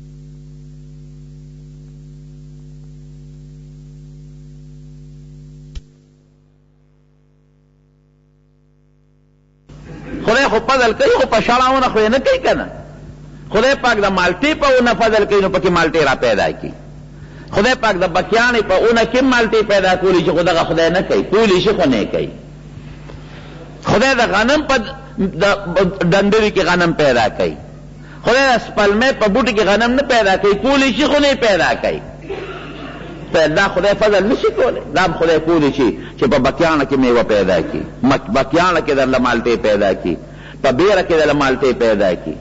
خدای خو فضل کوي خو په شړاونه خو یې نه کوي کنه خدای پاک د مالټې په ونه فضل کوي نو پکې مالټې را پیدا کړي خدای پاک د بکیانې په ونه کې مالټې پیدا کولی چې خو دغه خدای نه کوي کولی شي خو نه کوي خدای د غنم په ډنډري کې غنم پیدا کوي خدای دا سپلمۍ په بوټي کې غنم نه پیدا کوي، کولی شي خو نه یې پیدا کوي. خدای دا خدای فضل نه شي کولی؟ دا هم خدای کولی شي چې په بکیاڼه کې مېوه پیدا کړي، بکیاڼه کې درله مالټې پیدا کړي، په بېره کې درله مالټې پیدا کړي،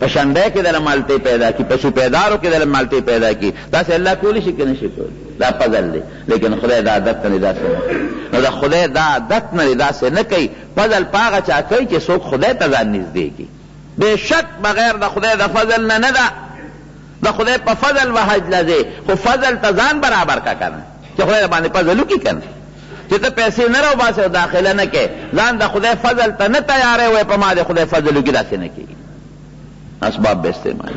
په شنډۍ کې درله مالټې پیدا کړي، په سوپیدارو کې درله مالټې پیدا کړي. داسې الله کولی شي که نه شي کولی؟ دا فضل دی، لیکن خدای دا عادت نه دی داسې نه کوي. نو د خدای دا عادت نه دی داسې نه کوي، فضل په هغه چا کوي چې څوک خدای ته ځان نږدې کړي. بې شک بغیر د خدای د فضل نه نه ده، د خدای په فضل به حج له ځې، خو فضل ته ځان برابر کړه کنه، چې خدای در باندې فضل وکړي کنه، چې ته پیسې نه راوباسې او داخله نه کوې، ځان د خدای فضل ته نه تیاروې، وایې په ما دې خدای فضل وکړي، داسې نه کېږي. اسباب به استعمال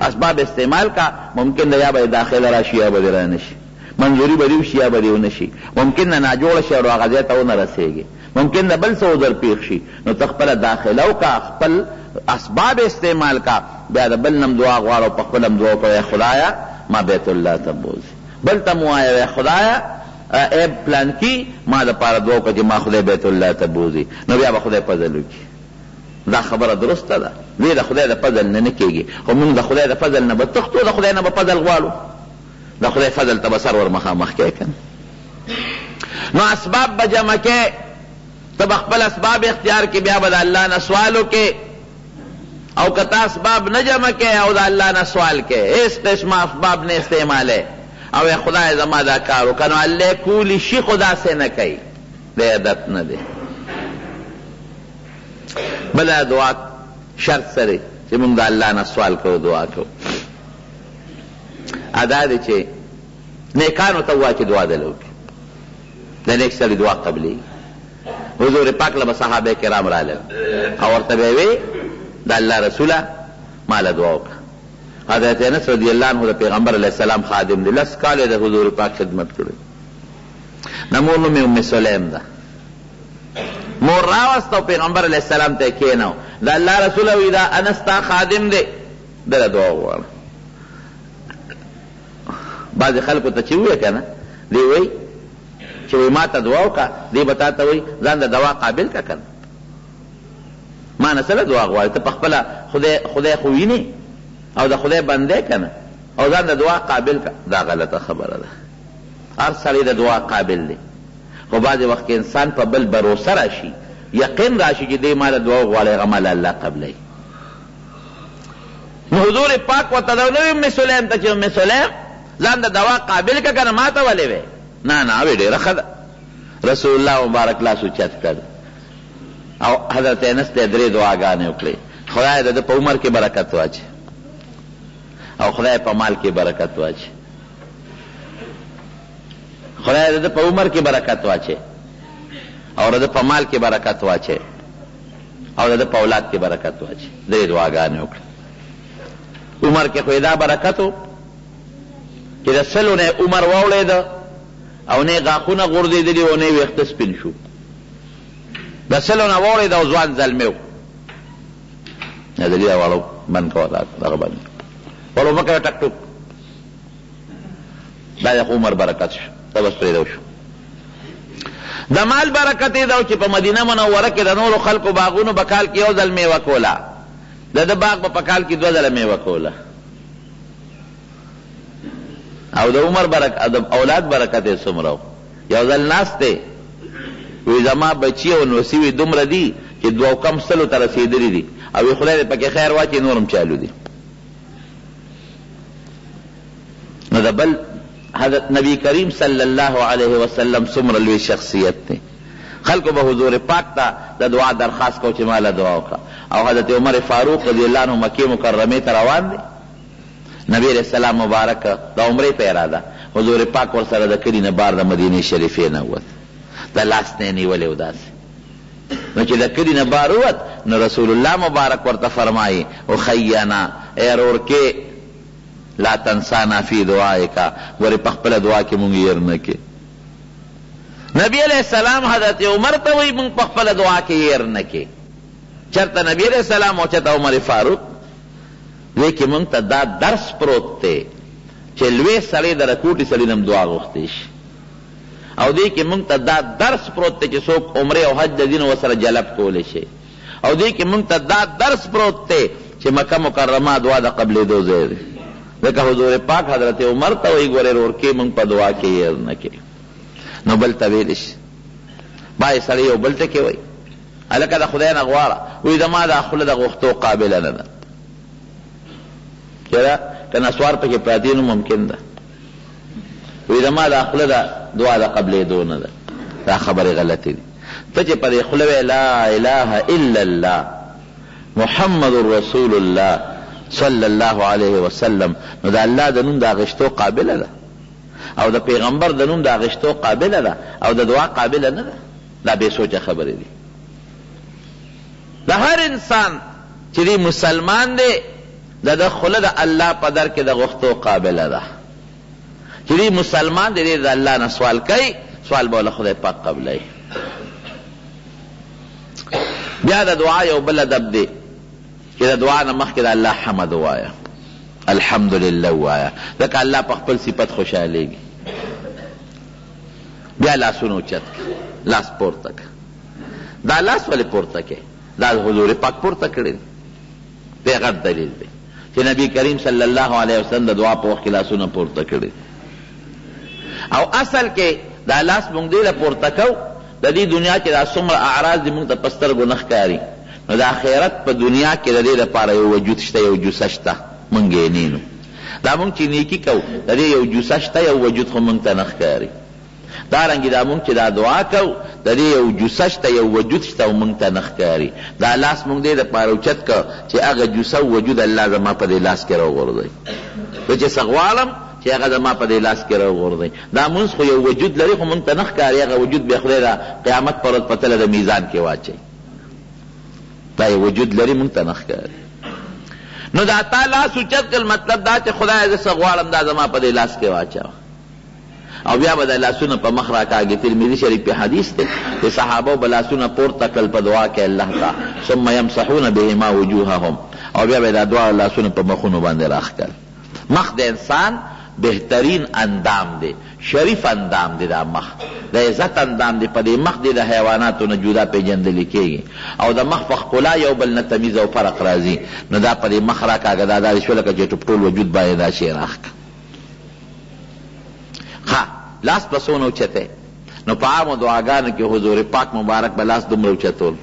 اسباب استعمال کا ممکن ده یا به داخله راشي یا به دې رانه شي. منظوري به دې وشي يا به دې ونه شي، ممکن ده ناجوړه شې او هغه ځای ته ونه رسېږې، ممکن ده بل څه عذر پېښ شي، نو ته خپله داخله وکړه، خپل اسباب استعمال کړه، بيا د بل نه هم دعا غواړه او پخپله هم دعا وکړه، اې خدايه ما بيت الله ته بوځې، بل ته هم ووايه، اې خدايه اې پلانکي ما لپاره دعا وکړه چې ما خدای بيت الله ته بوځي، نو بيا به خدای فضل وکړي. دا خبره درسته ده، ويره خدای د فضل نه نه کېږي، خو موږ د خدای د فضل نه بتښتو، د خدای نه به فضل غواړو، د خدای فضل ته به سر ور مخامخ کې کنه نو اسباب به جمع کې ته به خپل اسباب اختیار کې بیا به د الله نه سوال وکې او که ته اسباب نه جمع کې او د الله نه سوال کې هېڅ قسمه اسباب نه استعمالوې او خدای زما دا کار وکړه نو الله کولی شي خو داسې نه کوي د عادت نه دی بله دعا شرط سره چې موږ د الله نه سوال کوو دعا کوو ادا دی چې نیکانو ته ووایه چې دعا دله وکړي د نیک سړي دعا قبلېږي حضور پاک له به صحابه کرام رالل او ورته به یې وې د الله رسوله ما له دعا وکړه حضرت انس رضی الله عنه د پیغمبر علیه السلام خادم دی لس کاله د حضور پاک خدمت کړی د مور نوم یې ام سلیم ده مور راوسته او پیغمبر علیه السلام ته یې کښېناو د الله رسول وی دا انس تا خادم دی دله دعا غواړم بعضې خلکو ته چې ووایې که نه دی وایي چې وایي ما ته دعا وکړه دی به تا ته وایي ځان د دوا قابل که که نه ما نه سره دعا غواړي ته په خپله خدای خدای خو وینې او د خدای بندی که نه او ځان د دعا قابل که دا غلطه خبره ده هر سړی د دعا قابل دی خو بعضې وخت کې انسان په بل بروسه راشي یقین راشي چې دی ما له دعا وغواړی هغه ما له الله قبلوي نو حضور پاک ورته دا نوی ام سلیم ته چې ام سلیم ځان د دوا قابل که کنه ماته ولې وې نه نه وی ډیره خدا رسول الله مبارک لاس اوچت کړ او حضرت انس ته درې دعاګانې وکړې خدای د په عمر کې برکت واچي او خدای په مال کې برکت واچي خدای د په عمر کې برکت واچي او د په مال کې برکت واچي او د ده په اولاد کې برکت واچوي. درې دعاګانې وکړې. عمر کې خو یې دا برکت و چې د سلو نه یې عمر واوړېده او نه یې غاښونه غورځېدلي وو او نه یې وېښته سپین شو. د سلو نه واوړېده او ځوان زلمی و. نظري دا واړه بند کوه دغه باندې واړه مه کوه ټک ټوک دا یې خو عمر برکت شو دا بس پرېدو شو د مال برکت یې دا و چې په مدینه منوره کې د نورو خلکو باغونو به کال کې یو ځل میوه کوله د ده باغ به په کال کې دوه ځله میوه کوله او د عمر برک د اولاد برکت یې څومره و یو ځل ناست دی وی زما بچی او نوسیوي دومره دي چې دوه کم سلو ته رسېدلي دي او خدای دې پکې خیر واچي نورم چالو دي نو د بل حضرت نبی کریم صلی الله علیه وسلم څومره لوی شخصیت دی خلکو به حضور پاک ته د دعا درخواست کو چې ما له دعا وکړه او حضرت عمر فاروق رضی الله عنه مکې مکرمې ته روان دی نبی علیه السلام مبارک د عمرې په اراده حضور پاک ورسره د کلي نه بار د مدینې شریفې نه ووت د لاس نه یې نیولی و داسې نو چې د کلي نه بهر ووت نو رسول الله مبارک ورته فرمايي، اخينا! ای ورورکې! لا تنسانا فی دعائک، ګورې په خپله دعا کې مونږ هېر نه کړې. نبي علیه السلام حضرت عمر ته وایي، مونږ په خپله دعا کې هېر نه کړې. چېرته نبي علیه السلام او چېرته عمر فاروق؟ دې کې مونږ ته دا درس پروت دی چې لوی سړی د رکوټي سړي نه هم دعا غوښتی شي. او دې کې مونږ ته دا درس پروت دی چې څوک عمرې او حج له ځي نو ورسره جلب کولی شي او دې کې مونږ ته دا درس پروت دی چې مکه مکرمه دعا د قبلېدو ځای دی ځکه حضور پاک حضرت عمر ته وایي ګورې رورکې مونږ په دعا کې یې نه کې نو بل ته ویلی شي باید سړی یو بل ټکی وایي هلکه د خدای نه غواړه وایي زما دا خوله د غوښتو قابله نه ده چېرې که نسوار پکې پراتې نو ممکن ده وی زما دا خوله ده دعا د قبلیدو نه ده دا خبرې غلطې دي ته چې په دې خوله وې لا اله الا الله محمد رسول الله صلی الله علیه وسلم نو د الله د نوم د اغشتو قابله ده او د پیغمبر د نوم د اغشتو قابله ده او د دعا قابله نه ده دا بې سوچه خبرې دي د هر انسان چې دی مسلمان دی د ده خوله د الله په در کې د غوښتو قابله ده چې دی مسلمان دی دی د الله نه سوال کوي سوال به له خدای پاک قبلوي بیا د دعا یو بل ادب دی چې د دعا نه مخکې د الله حمد ووایه الحمدلله ووایه ځکه الله په خپل صفت خوشحالېږي بیا لاسونه اوچت کړه لاس پورته کړه دا لاس ولې پورته کې دا حضور پاک پورته کړی دی غټ دلیل دی چې نبی کریم صلی الله علیه وسلم د دعا په وخت کې لاسونه پورته کړی او اصل کې دا لاس مونږ دې له پورته کو د دې دنیا کې دا څومره اعراض دې مونږ ته په سترګو نه ښکاري نو د آخرت په دنیا کې د دې لپاره یو وجود شته یو جوسه شته مونږ یې نینو دا مونږ چې نیکي کوو د دې یو جوسه شته یو وجود خو مونږ ته نه ښکاري دا رنګ دا مونږ چې دا دعا کوو د دې یو جوسه شته یو وجود شته او مونږ ته نه ښکاري دا لاس مونږ دې لپاره اوچت کړ چې هغه جوسه او وجود الله زما په دې لاس کې راوغورځوي زه چې څه غواړم چې هغه زما په دې لاس کې راوغورځوي دا مونږ خو یو وجود لري خو مونږ ته نه ښکاري هغه وجود بیا خدای دا قیامت پر ورځ په تله د میزان کې واچوي دا یو وجود لري مونږ ته نه ښکاري نو دا تا لاس اوچت کړ مطلب دا چې خدای زه څه غواړم دا زما په دې لاس کې واچوه او بیا به دا لاسونه په مخ راکاږي ترمذي شریف کې حدیث دی چې صحابه به لاسونه پورته کړل په دعا کې الله ته ثم یمسحون بهما وجوههم او بیا به دا دواړه لاسونه په مخونو باندې راښکل مخ د انسان بهترین اندام دی شریف اندام دی دا مخ د عزت اندام دی په دې مخ دی د حیواناتو نه جدا پیژندل کېږي او د مخ په ښکلا یو بل نه تمیز او فرق راځي نو دا په دې مخ راکاږه دا داسې شو لکه چې ټول وجود باندې دا شی راښکه ښه لاس به څونه اوچته نو په عامو دعاګانو کې حضور پاک مبارک به لاس دومره اوچتول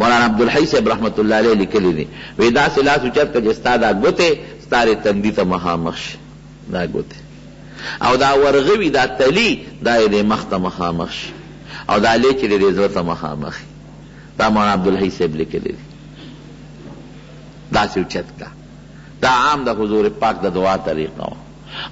مولانا عبدالحی صاحب رحمت الله علیه لیکلی دی وی داسې لاس اوچت کړه چې ستا دا ګوتې ستا دې تندي ته مخامخ شي دا ګوتې او دا ورغوي دا تلی دا یې دې مخ ته مخامخ شي او دا لې چې دې زړه ته مخامخ شي دا مولانا عبدالحی صاحب لیکلی دی داسې اوچت کړه دا عام د حضور پاک د دعا طریقه وه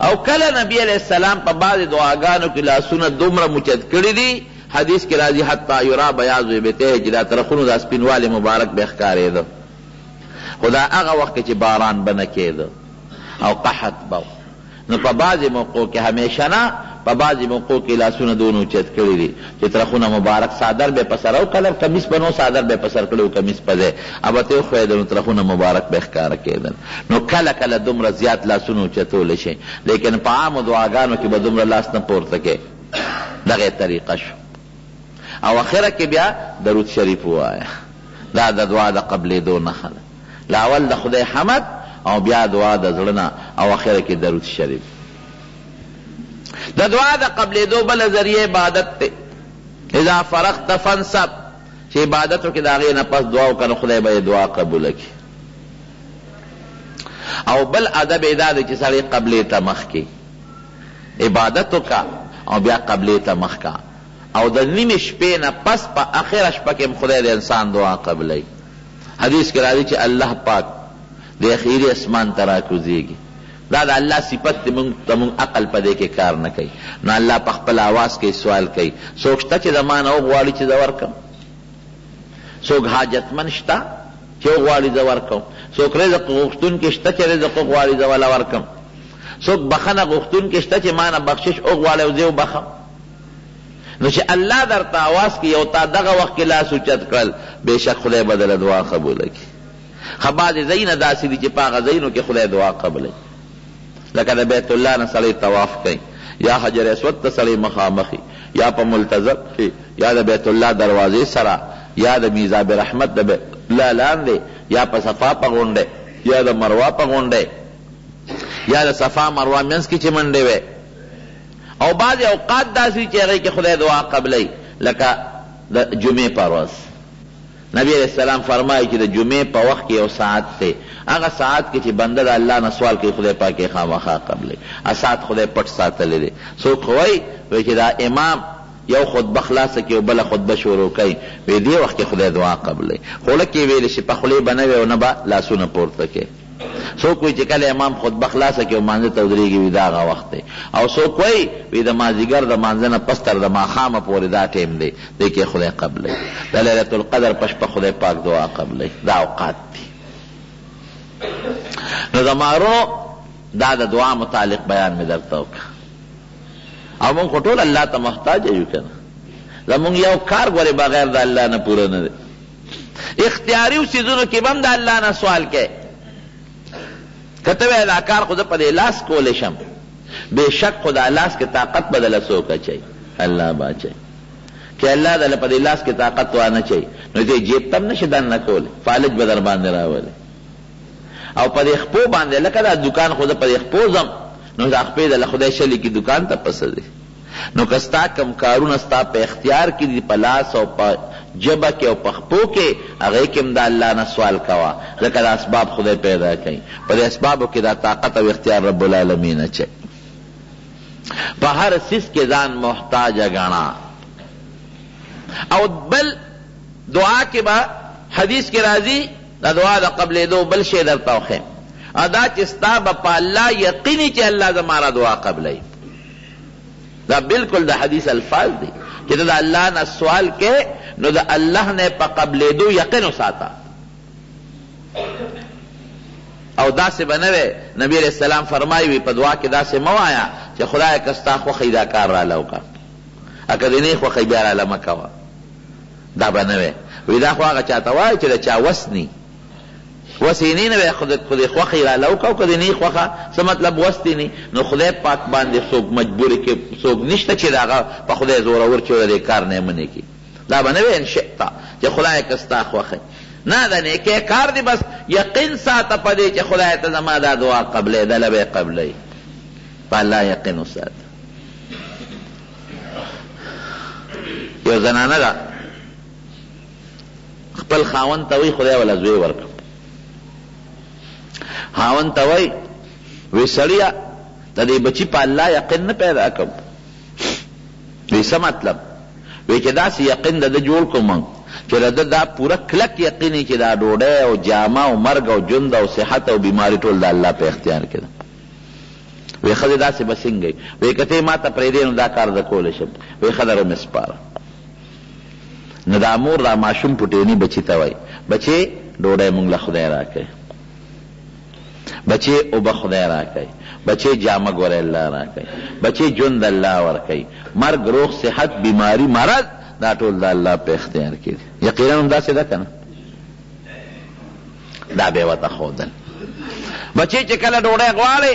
او کله نبی علیه السلام په بعضې دعاګانو کې لاسونه دومره موچت کړي دي حدیث کې راځي حتی یرا بیاض ابطه چې دا ترخونو دا سپینوالی مبارک به ښکارېده خو دا هغه وخت کې چې باران به نه کېده او قحط به نو په بعضې موقعو کې همېشه نه، په بعضې موقعو کې لاسونه دونه اوچت کړي دي چې ترخونه مبارک څادر به په سر او که لر کمیس به نو څادر به په سر کړي وو کمیس په ځای ابته یې ښویده نو ترخونه مبارک به ښکاره کېدل نو کله کله دومره زیات لاسونه اوچتولی شي لیکن په عامو دعاګانو کې به دومره لاس نه پورته کوي دغه طریقه شو. او اخره کې بیا درود شریف ووایه دا د دعا د قبلېدو نښه ده لاول د خدای حمد او بیا دعا د زړه نه او اخره کې درود شریف د دعا د قبلېدو بله ذریعه عبادت دی اذا فرغت فانصب چې عبادت وکړې د هغې نه پس دعا وکړه نو خدای به یې دعا قبوله کړي او بل ادب یې دا دی چې سړی قبلې ته مخکې عبادت وکړه او بیا قبلې ته مخ کړه او د نیمې شپې نه پس په اخره شپه کې هم خدای د انسان دعا قبلوي. حدیث کې راځي چې الله پاک د اخیري اسمان ته راکوزېږي. دا د الله صفت دی، موږ ته موږ عقل په دې کې کار نه کوي. نو الله په خپل اواز کې سوال کوي، څوک شته چې زما نه وغواړي چې زه ورکړم؟ څوک حاجتمند شته چې وغواړي زه ورکوم څوک رزق غوښتونکی شته چې رزق وغواړي زه ولا ورکم څوک بخښنه غوښتونکی شته چې ما نه بخشش وغواړي او زه وبخښم نو چې الله درته اواز کړي او تا دغه وخت کې لاس اوچت کړل بېشک خدای به دله دعا قبوله کړي ښه بعضې ځایونه داسې دي چې په هغه ځایونو کې خدای دعا قبلوي لکه د بیت الله نه سړی طواف کوي یا حجر اسود ته سړی مخامخ وي یا په ملتزم کښې یا د بیت الله دروازې سره یا د میزاب رحمت د بیت الله لاندې یا په صفا په غونډۍ یا د مروه په غونډۍ یا د صفا مروه منځ کښې چې منډې وی او بعضې اوقات داسې وي چې هغې کښې خدای دعا قبلوي لکه د جمعې پر ورځ نبی علیه السلام فرمايي چې د جمعې په وخت کې یو ساعت دی، هغه ساعت کې چې بنده د الله نه سوال کوي، خدای پاک یې خامخا قبلوي. هغه ساعت خدای پټ ساتلی دی. څوک خو وايي، وايي چې دا امام یو خطبه خلاصه کوي او بله خطبه شروع کوي، وايي دې وخت کې خدای دعا قبلوي، خوله کې یې ویلی شي، په خولې به نه وي او نه به لاسونه پورته کوي. څوک وایي چې کله امام خطبه خلاصه کړي او لمانځه ته ودرېږي وي دا هغه وخت دی او څوک وایي وي د مازدیګر د لمانځه نه پس تر د ماښامه پورې دا ټیم دی دې کې خدای قبلوي د لیلة القدر په شپه خدای پاک دعا قبلوي دا اوقات دي نو زما ورونو دا د دعا متعلق بیان مې درته وکړ او مونږ خو ټول الله ته محتاج یو که نه زمونږ یو کار ګورې بغیر د الله نه پوره نه دی اختیاریو څیزونو کې به هم د الله نه سوال کوې که ته وایې دا کار خو زه په دې لاس کولی شم بېشک خو دا لاس کې طاقت به دله څوک اچوي الله به اچوي که الله دله په دې لاس کې طاقت وانه چوي نو دې جیب ته هم نشي دننه کولی فالج به در باندې راولي او په دې خپو باندې لکه دا دکان خو زه په دې خپو ځم نو دا خپې دله خدای شلي کې دکان ته پسه دی نو که ستا کوم کارونه ستا په اختیار کې دي په لاس او په ژبه کې او په خپو کې هغه کې هم د الله نه سوال کوه ځکه دا اسباب خدای پیدا کوي په دې اسبابو کې دا طاقت او اختیار رب العالمین اچوي په هر سیس کې ځان محتاج غنا او بل دعا کې با حدیث کې راځي دا دعا د قبل دو بل شی درته وخه ادا چې ستا په الله یقیني چې الله زماره دعا قبلای دا بالکل د حدیث الفاظ دی چې ته د الله نه سوال کې نو د الله نه په قبلېدو یقین وساته او داسې به نه وی نبی علیه السلام فرمایي وي په دعا کې داسې مه وایه چې خدایه که ستا خوښه دا کار راله وکړه که دې نه خوښه بیا راله مه کوه دا به نه وی وی دا خو هغه چاته وایي چې د چا وس نی وس یې نی نو بیا خو که دې خوښه یې راله وکړه او که دې نی خوښه څه مطلب وس دې نی نو خدای پاک باندې څوک مجبور کې څوک نشته چې د هغه په خدای زورور چې د دې کار نه یې منې کړي دا به نه وي ان شئتا چې خدایه که ستا خوښه نه د نیکه کار دی بس یقین ساته په دې چې خدای ته زما دا دعا قبلې ده لبه قبلې په الله یقین وساته یو زنانه ده خپل خاوند ته وایي خدای ولا زوی ورکړ خاوند ته وایي وی سړیه د دې بچي په الله یقین نه پیدا کوم وی څه مطلب وی چې داسې یقین د ده جوړ کوم چې د ده دا پوره کلک یقین چې دا ډوډۍ او جامه او مرګ او ژوند او صحت او بیماري ټول د الله په اختیار کې ده وی ښځې داسې به څنګه وی که ته یې ما ته پرېږدې نو دا کار زه کولی شم وی ښځه رومې سپاره نو دا مور دا ماشوم پټېني بچي ته وایي، بچې ډوډۍ موږ له خدای راکړې، بچې اوبه خدای راکړې، بچې جامه ګورې الله راکړې، بچې ژوند الله ورکوي، مرګ، روغ، صحت، بیماري، مرض دا ټول د الله په اختیار کې دي. یقینا همداسې ده که نه؟ دا به یې ورته ښودل. بچې چې کله ډوډۍ غواړې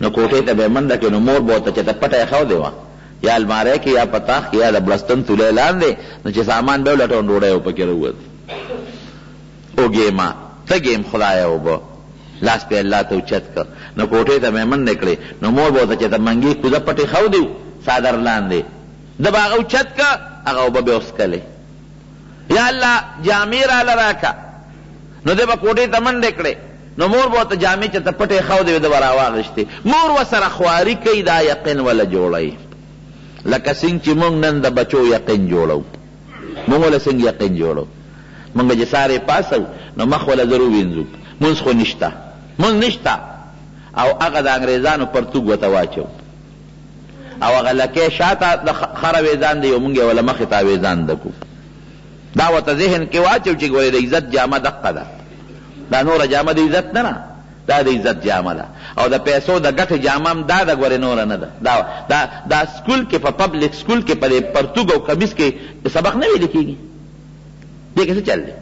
نو کوټې ته به یې منډه کړې نو مور به ورته چېرته پټه ایښودې وه، یا المارۍ کې یا په تاخ کې یا د بړستن تولۍ لاندې، نو چې سامان به یې ولټوه نو ډوډۍ به په کې راووته. اوږېمه، تږېم خدایه اوبه! لاس به یې الله ته اوچت کړ نو کوټې ته به یې منډې کړې نو مور به ورته چېرته منګی کوزه پټ ایښودی و څادر لاندې، ده به هغه اوچت کړ هغه اوبه به یې وڅښلې. یا الله جامې راله راکه نو دی به کوټې ته منډې کړې نو مور به ورته جامې چې ته پټې ښودې وې ده به راواغېستې مور ورسره خواري کوي دا یقین وله جوړوي لکه څنګه چې موږ نن د بچو یقین جوړوو موږ وله څنګه یقین جوړوو موږ چې سارې پاسو نو مخ وله زر ووینځو مونځ خو نشته مونځ نشته او هغه د انګریزانو پرتوګ ورته واچوو او هغه لکۍ شاته د خره وېځاندې یو مونږ یې وله مخې ته وېځانده کړو دا ورته ذهن کې واچو چې ګورې د عزت جامه دقه ده دا نوره جامه د عزت نه نه دا د عزت جامه ده او د پیسو د ګټې جامه هم دا ده ګورې نوره نه ده دا دا دا سکول کې په پبلک سکول کې په دې پرتوګ او کمیس کې سبق نه ویل کېږي دې کې څه چل دی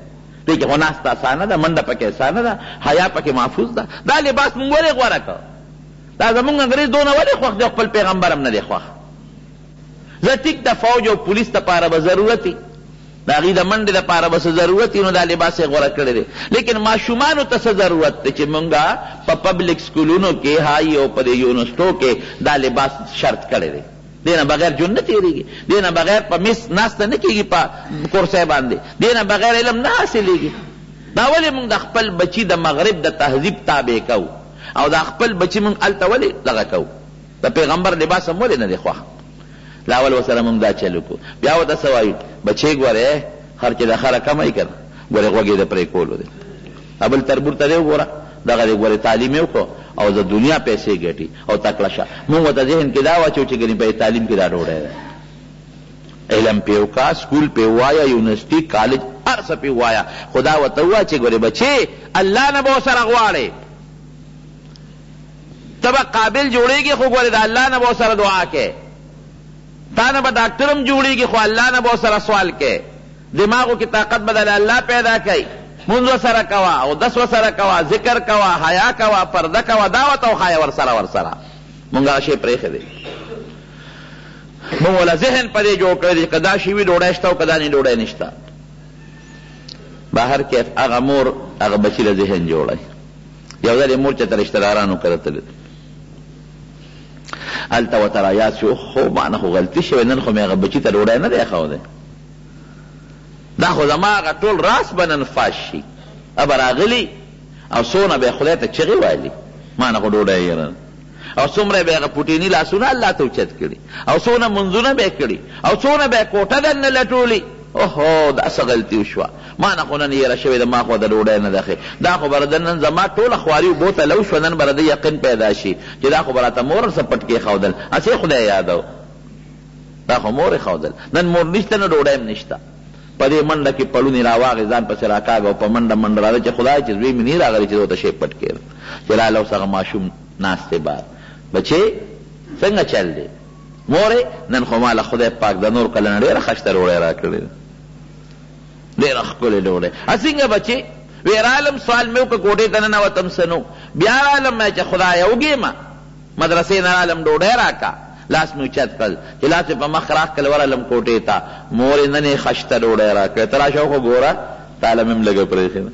دې کې خو ناسته اسانه ده منډه پکې اسانه ده حیا پکې محفوظ ده دا لباس مونږ ولې غوره کړو دا زمونږ انګریز دونه ولی خوښ دی او خپل پیغمبر هم نه دی خوښ زه ټیک د فوج او پولیس لپاره به ضرورت وي د هغوی د منډې لپاره به څه ضرورت وي نو دا لباس یې غوره کړی دی لیکن ماشومانو ته څه ضرورت دی چې مونږ په پبلک سکولونو کې هایي او په دې یونیورسټو کې دا لباس شرط کړی دی دینه بغیر جون نه تیریږي دینه بغیر په میس ناسته نه کیږي په کرسۍ باندې دینه بغیر علم نه حاصلیږي دا ولې موږ د خپل بچي د مغرب د تهذیب تابع کوو او دا خپل بچی مونږ هلته ولی دغه کوو د پیغمبر لباس هم ولی نه دی خوښ لا ول ورسره مونږ دا چل وکړو بیا ورته څه وایو بچی ګوره خر چې د خره کمه یې کنه ګوره غوږ یې د پرې کولو دی دا بل تربور ته دی وګوره دغه دی ګوره تعلیم یې وکړو او د دنیا پیسې ګټي او تکړه شه مونږ ورته ذهن کې دا واچو چې ګنې په تعلیم کې دا ډوډۍ ده علم پې وکړه، سکول پې ووايه، يونيورسټي، کالج، هر څه پې ووايه، خو دا ورته ووايه چې ګورې بچې! الله نه به ورسره غواړې، ته به قابل جوړېږې، خو ګورې د الله نه به ورسره دعا کوې، تا نه به ډاکټر هم جوړېږي، خو الله نه به ورسره سوال کوې، دماغو کې طاقت به درله الله پيدا کوي، لمونځ ورسره کوه، اودس ورسره کوه، ذکر کوه، حيا کوه، پرده کوه، دا ورته وښايه ورسره ورسره. موږ هغه شی پرېښی دی. موږ ولا ذهن په دې جوړ کړی دی چې که دا شی وي ډوډۍ شته او که دا نه ډوډۍ نشته بهر کیف هغه مور هغه بچي له ذهن جوړی یو ځل یې مور چېرته رشتهدارانو کره تللې هلته ورته رایاد شو خو مانه خو غلطي شوې نن خو مې هغه بچي ته ډوډۍ نه دی ایښودی دا خو زما هغه ټول راس به نن فاش شي ابه راغلي او څونه به یې خدای ته چغې والي مانه خو ډوډۍ یې او څومره به هغه پوټیني لاسونه الله ته اوچت کړي او څونه منځونه به کړي او څونه به کوټه دنه لټولي اوهو دا څه غلطي وشوه ما نه خو نن یېره شوې ده ما خو د ډوډۍ نه دخې دا خو به رده نن زما ټوله خواري اوبو ته لو شوه نن به رده یقین پیدا شي چې دا خو به راته مور څه پټ کېښودل هسې خدای یادو دا خو مور یې ښودل نن مور نشته نه ډوډۍ هم نشته په دې منډه کې پړونی راواغې ځان پسې راکاږه او په منډه منډه راځه چې خدای چې زوی مې نی راغلی چې دوته شی پټ کېر چې لاله اوس هغه ماشوم ناست دی بار بچې څنګه چل دی مورې نن خو ماله خدای پاک د نور کلنه ډېره خشته ډوړی راکړې ډېره ښکلې ډوړی اسنګه بچې ویرالم سوال مې وکړ کوټې ته ننوتم سنو بیا رالم چې خدای وګېمه مدرسې نه رالم ډوډۍ راکه لاس مې اوچت کړل چې لاس مې په مخ راخ کړل ورغلم کوټې ته مورې نن یې خشته ډوډۍ راکړې ته راشه خو ګوره تاله مې هم لږه پرېښې ده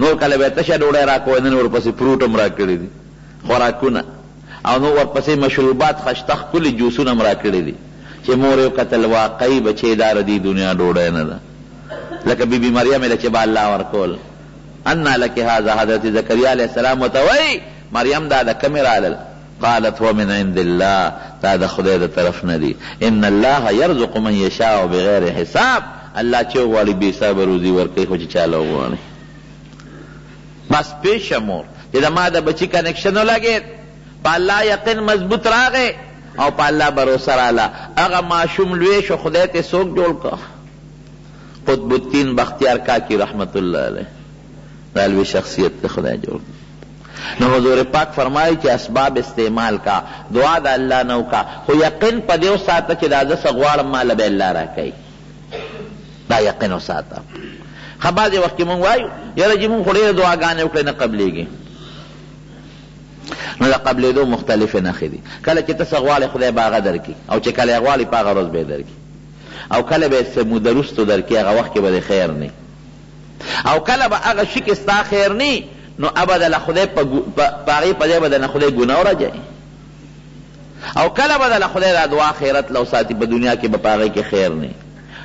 نور کله به یې تشه ډوډۍ راکوی نن ورپسې فروټ هم راکړي دي خوراکونه او نو ورپسې مشروبات خشته ښکلي جوسونه هم راکړي دي چې مور یې وکتل واقعي بچې دا د دې دنیا ډوډۍ نه ده لکه بي بي مریم له چې به الله ورکول انا لک هذا حضرت زکریا علیه السلام ورته وایي مريم دا د کومې رالل؟ قالت هو من عند الله دا د خدای د طرف نه دي، ان الله يرزق من يشاء بغير حساب الله چې وغواړي بې حسابه روزي ورکوي خو چې چا له وغواړي بس پېښه مور چې د ما د بچي کنکشن ولګېد په الله یقین مضبوط راغی او په الله باروسه راله هغه ماشوم لوی شو خدای ته څوک جوړ کړ قطب الدین بختیار کاکی رحمت الله علیه دا لوی شخصیت د خدای جوړ دی نو حضور پاک فرمایي چې اسباب استعمال کا دعا د الله نه وکا خو یقین په دې وساته چې دا زه څه غواړم ما له به الله راکوي دا یقین وساته ښه بعضې وخت کې مونږ وایو یاره چې مونږ خو ډېرې دعاګانې وکړې نه قبلېږي نو د قبلېدو مختلفې نښې دي کله چې ته څه غواړې خدای به هغه درکړي او چې کله یې غواړي په هغه ورځ به یې درکړي او کله به یې څه موده وروسته درکړي هغه وخت کې به د خیر نه او کله به هغه شي کې ستا خیر نی نو ابه د له خدای په هغې په ځای به د نه خدای ګناه وراجوي او کله به د له خدای دا دعا خیرت له ساتي په دنیا کې به په هغې کې خیر نی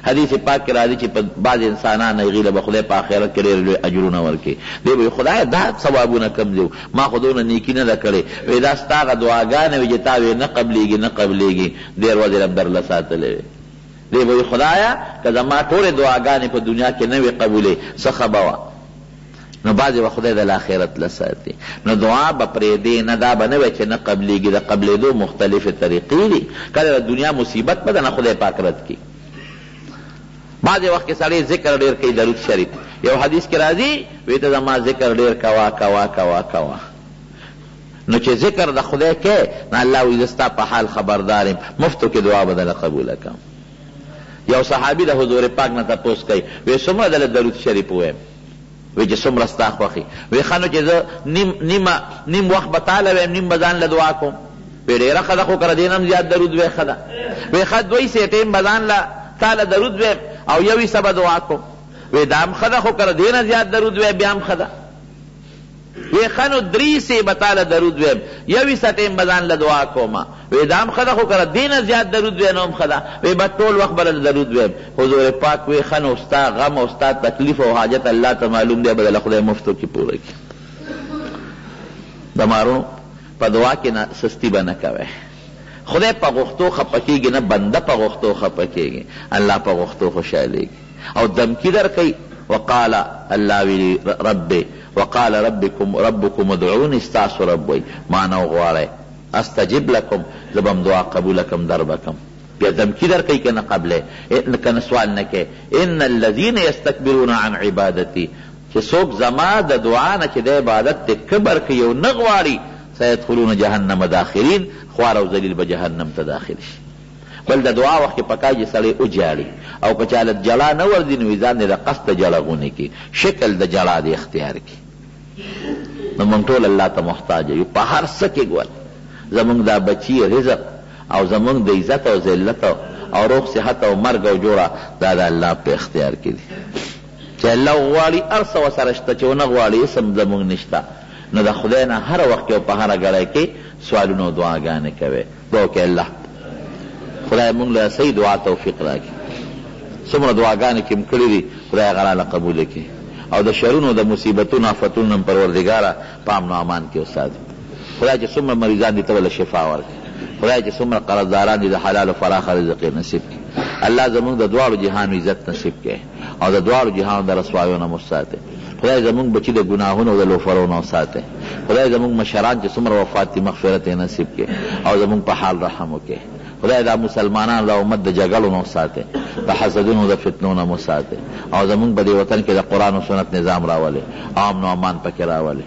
حدیث پاک کې راځي چې په بعضې انسانان هغې له به خدای په آخرت کې ډېر لوی اجرونه ورکړي دی به خدایه دا ثوابونه کم دی ما خو دونه نیکي نه ده کړې وایي دا ستا هغه دعاګانې وې چې تا وې نه قبلېږي نه قبلېږي ډېر وزر هم درله ساتلی وې دی به وي، خدایه! که زما ټولې دعاګانې په دنیا کې نه وې قبولې، څه ښه به وه. نو بعضې به خدای د له آخرت له ساتي. نو دعا به پرېږدې نه، دا به نه وای چې نه قبلېږي، د قبلېدو مختلفې طریقې دي. کله د دنیا مصیبت به درنه خدای پاک رد کړي. بعضې وخت کې سړی ذکر ډېر کوي، درود شریف. یو حدیث کې راځي، وایي ته زما ذکر ډېر کوه، کوه، کوه، کوه. نو چې ذکر د خدای کې نو الله وایي زه ستا په حال خبردار یم مفتو کې دعا به درله قبوله کړم یو صحابي د حضور پاک نه تپوس کوي وی څومره دله درود شریف ووایم وی چې څومره ستا خوښي وی ښه نو چې زه نیم نیم نیم وخت به تاله ویم نیم به ځان له دعا کوم وی ډېره ښه ده خو که دې نه هم زیات درود وی ښه ده وی ښه دوی سېټې به ځان له تاله درود ویم او یو حصه به دعا کوم وی دا هم ښه ده خو که دې نه زیات درود وی بیا هم ښه ده وې ښه نو دري سې به تاله درود ويم يوي سټيم به ځان له دعا کومه وې دا هم ښه ده خو که له دې نه زيات درود وې نو هم ښه ده وې بس ټول وخت به درله درود ويم حضور پاک وې ښه نو ستا غم او ستا تکليف او حاجت الله ته معلوم دی به درله خدای مفتو کې پوره کړي د مارونو په دعا کې نه سستي به نه کوې. خدای په غوښتو خپه کېږي نه بنده په غوښتو خپه کېږي الله په غوښتو خوشحالېږي او دمکی درکوي وقال الله ویلي رب وقال ربکم ربکم ادعوني ستاسو رب وایي مانه وغواړئ استجب لکم زه به هم دعا قبوله کړم در به کړم بیا دمکی درکوي که نه قبلې که نه سوال نه کوي ان الذین یستکبرون عن عبادتي چې څوک زما د دعا نه چې د عبادت دی کبر کوي او نه غواړي، سيدخلون جهنم داخرين، خوار او ذليل به جهنم ته داخل شي. بل د دعا وخت کې پکار چې سړی وژاړي او که چاله ژړا نه ورځي نو ځان دې د قصد ژړا غونې کړي، شکل د ژړا دې اختيار کړي. نو موږ ټول الله ته محتاج يو په هر څه کې ګوره زموږ دا بچي، رزق او زموږ د عزت او ذلت او روغ صحت او مرګ او جوړه دا د الله په اختيار کې دي. چې الله وغواړي هر څه ورسره شته، چې ونه غواړي هېڅ هم زموږ نشته، نو د خدای نه هر وخت کې او په هره ګړۍ کې سوالونه او دعاګانې کوې، دعا وکړئ الله خدای موږ له صحیح دعا توفیق راکړي، څومره دعاګانې چې مو کړې دي خدای هغه راله قبولې کړي او د شرونو او د مصیبتونو آفتونو نه هم پروردګاره په امن او امان کې وساتي، خدای چې څومره مریضان دي ته ورله شفا ورکړه، خدای چې څومره قرضداران دي د حلال او فراخ رزق یې نصیب کړي، الله زموږ د دواړو جهانو عزت نصیب کړي. او د دواړو جهانو د رسوایو نه مو ساتی خدای زموږ بچی د ګناهونو او د لوفرو نه ساتی خدای زموږ مشران چی څومره وفات دی مغفرت یی نصیب کړي او زموږ په حال رحم وکړي خدای دا مسلمانان دا امت د جګړو نه ساتی د حسدونو د فتنو نه مو ساتی او زموږ په دی وطن کی د قرآن او سنت نظام راولی او امن او امان پکی راولی.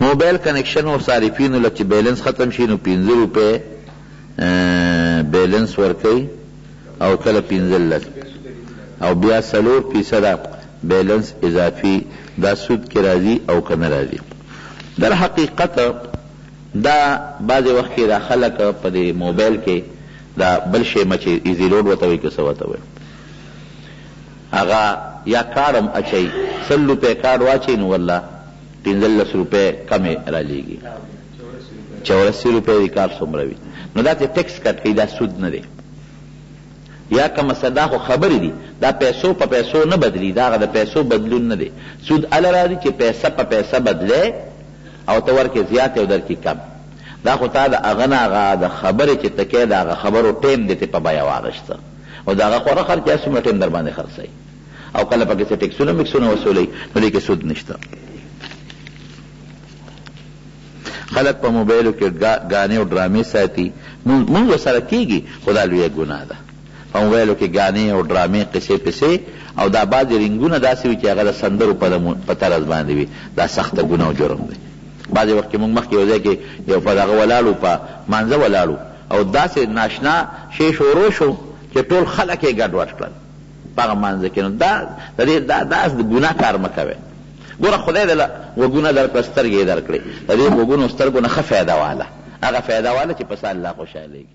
موبایل کنکشن او صارفینو له چې بیلنس ختم شي نو پنځه روپۍ بیلنس ورکوي او کله پنځلس او بیا څلور فیصده بیلنس اضافي دا سود کې راځي او که نه راځي در حقیقت دا بعضې وخت کې دا خلک په دې موبایل کې دا بل شی مه چې ایزي لوډ ورته وایي که څه ورته وایي هغه یا کارډ هم اچوي سل روپی کارډ واچوي نو ورله پنځلس روپی کمې رالیږي چورسی روپی وي کارډ څومره وي نو دا ته ټیکس کټ کوي دا سود نه دی یا کوم څه دا خو خبرې دي دا پیسو په پیسو نه بدلی دا هغه د پیسو بدلون نه دی سود اله راځي چې پیسه په پیسه بدلی او ته ورکې زیات او درکې کم دا خو تا د هغه نه هغه د خبرې چې ته کوې د هغه خبرو ټایم دی ته په بیه واغېسته او د هغه خوره خر چې هر څومره ټیم درباندې خرڅوي او کله پکې څه ټیکسونه میکسونه وصولوي نو دې کې سود نشته خلک په موبایلو کې ګانې او ډرامې ساتي مونږ سره کېږي خو دا لویه ګناه ده په موبایلو کې ګانې او ډرامې قصې پسې او دا بعضې رنګونه داسې وي چې هغه د سندرو په طرز باندې وي دا سخته ګناه او جرم دی بعضې وخت کې مونږ مخکې یو ځای کې یو په دغه ولاړو په مانځه ولاړو او داسې ناشنا شی شروع شو چې ټول خلک یې ګډوډ کړل په هغه مانځه کې نو دا د دې دا داس د ګناه کار مه کوئ ګوره خدای دې له غوږونه درکړه سترګې یې درکړې د دې غوږونو سترګو نه ښه فایده واله هغه فایده واله چې په سا الله خوشحالېږي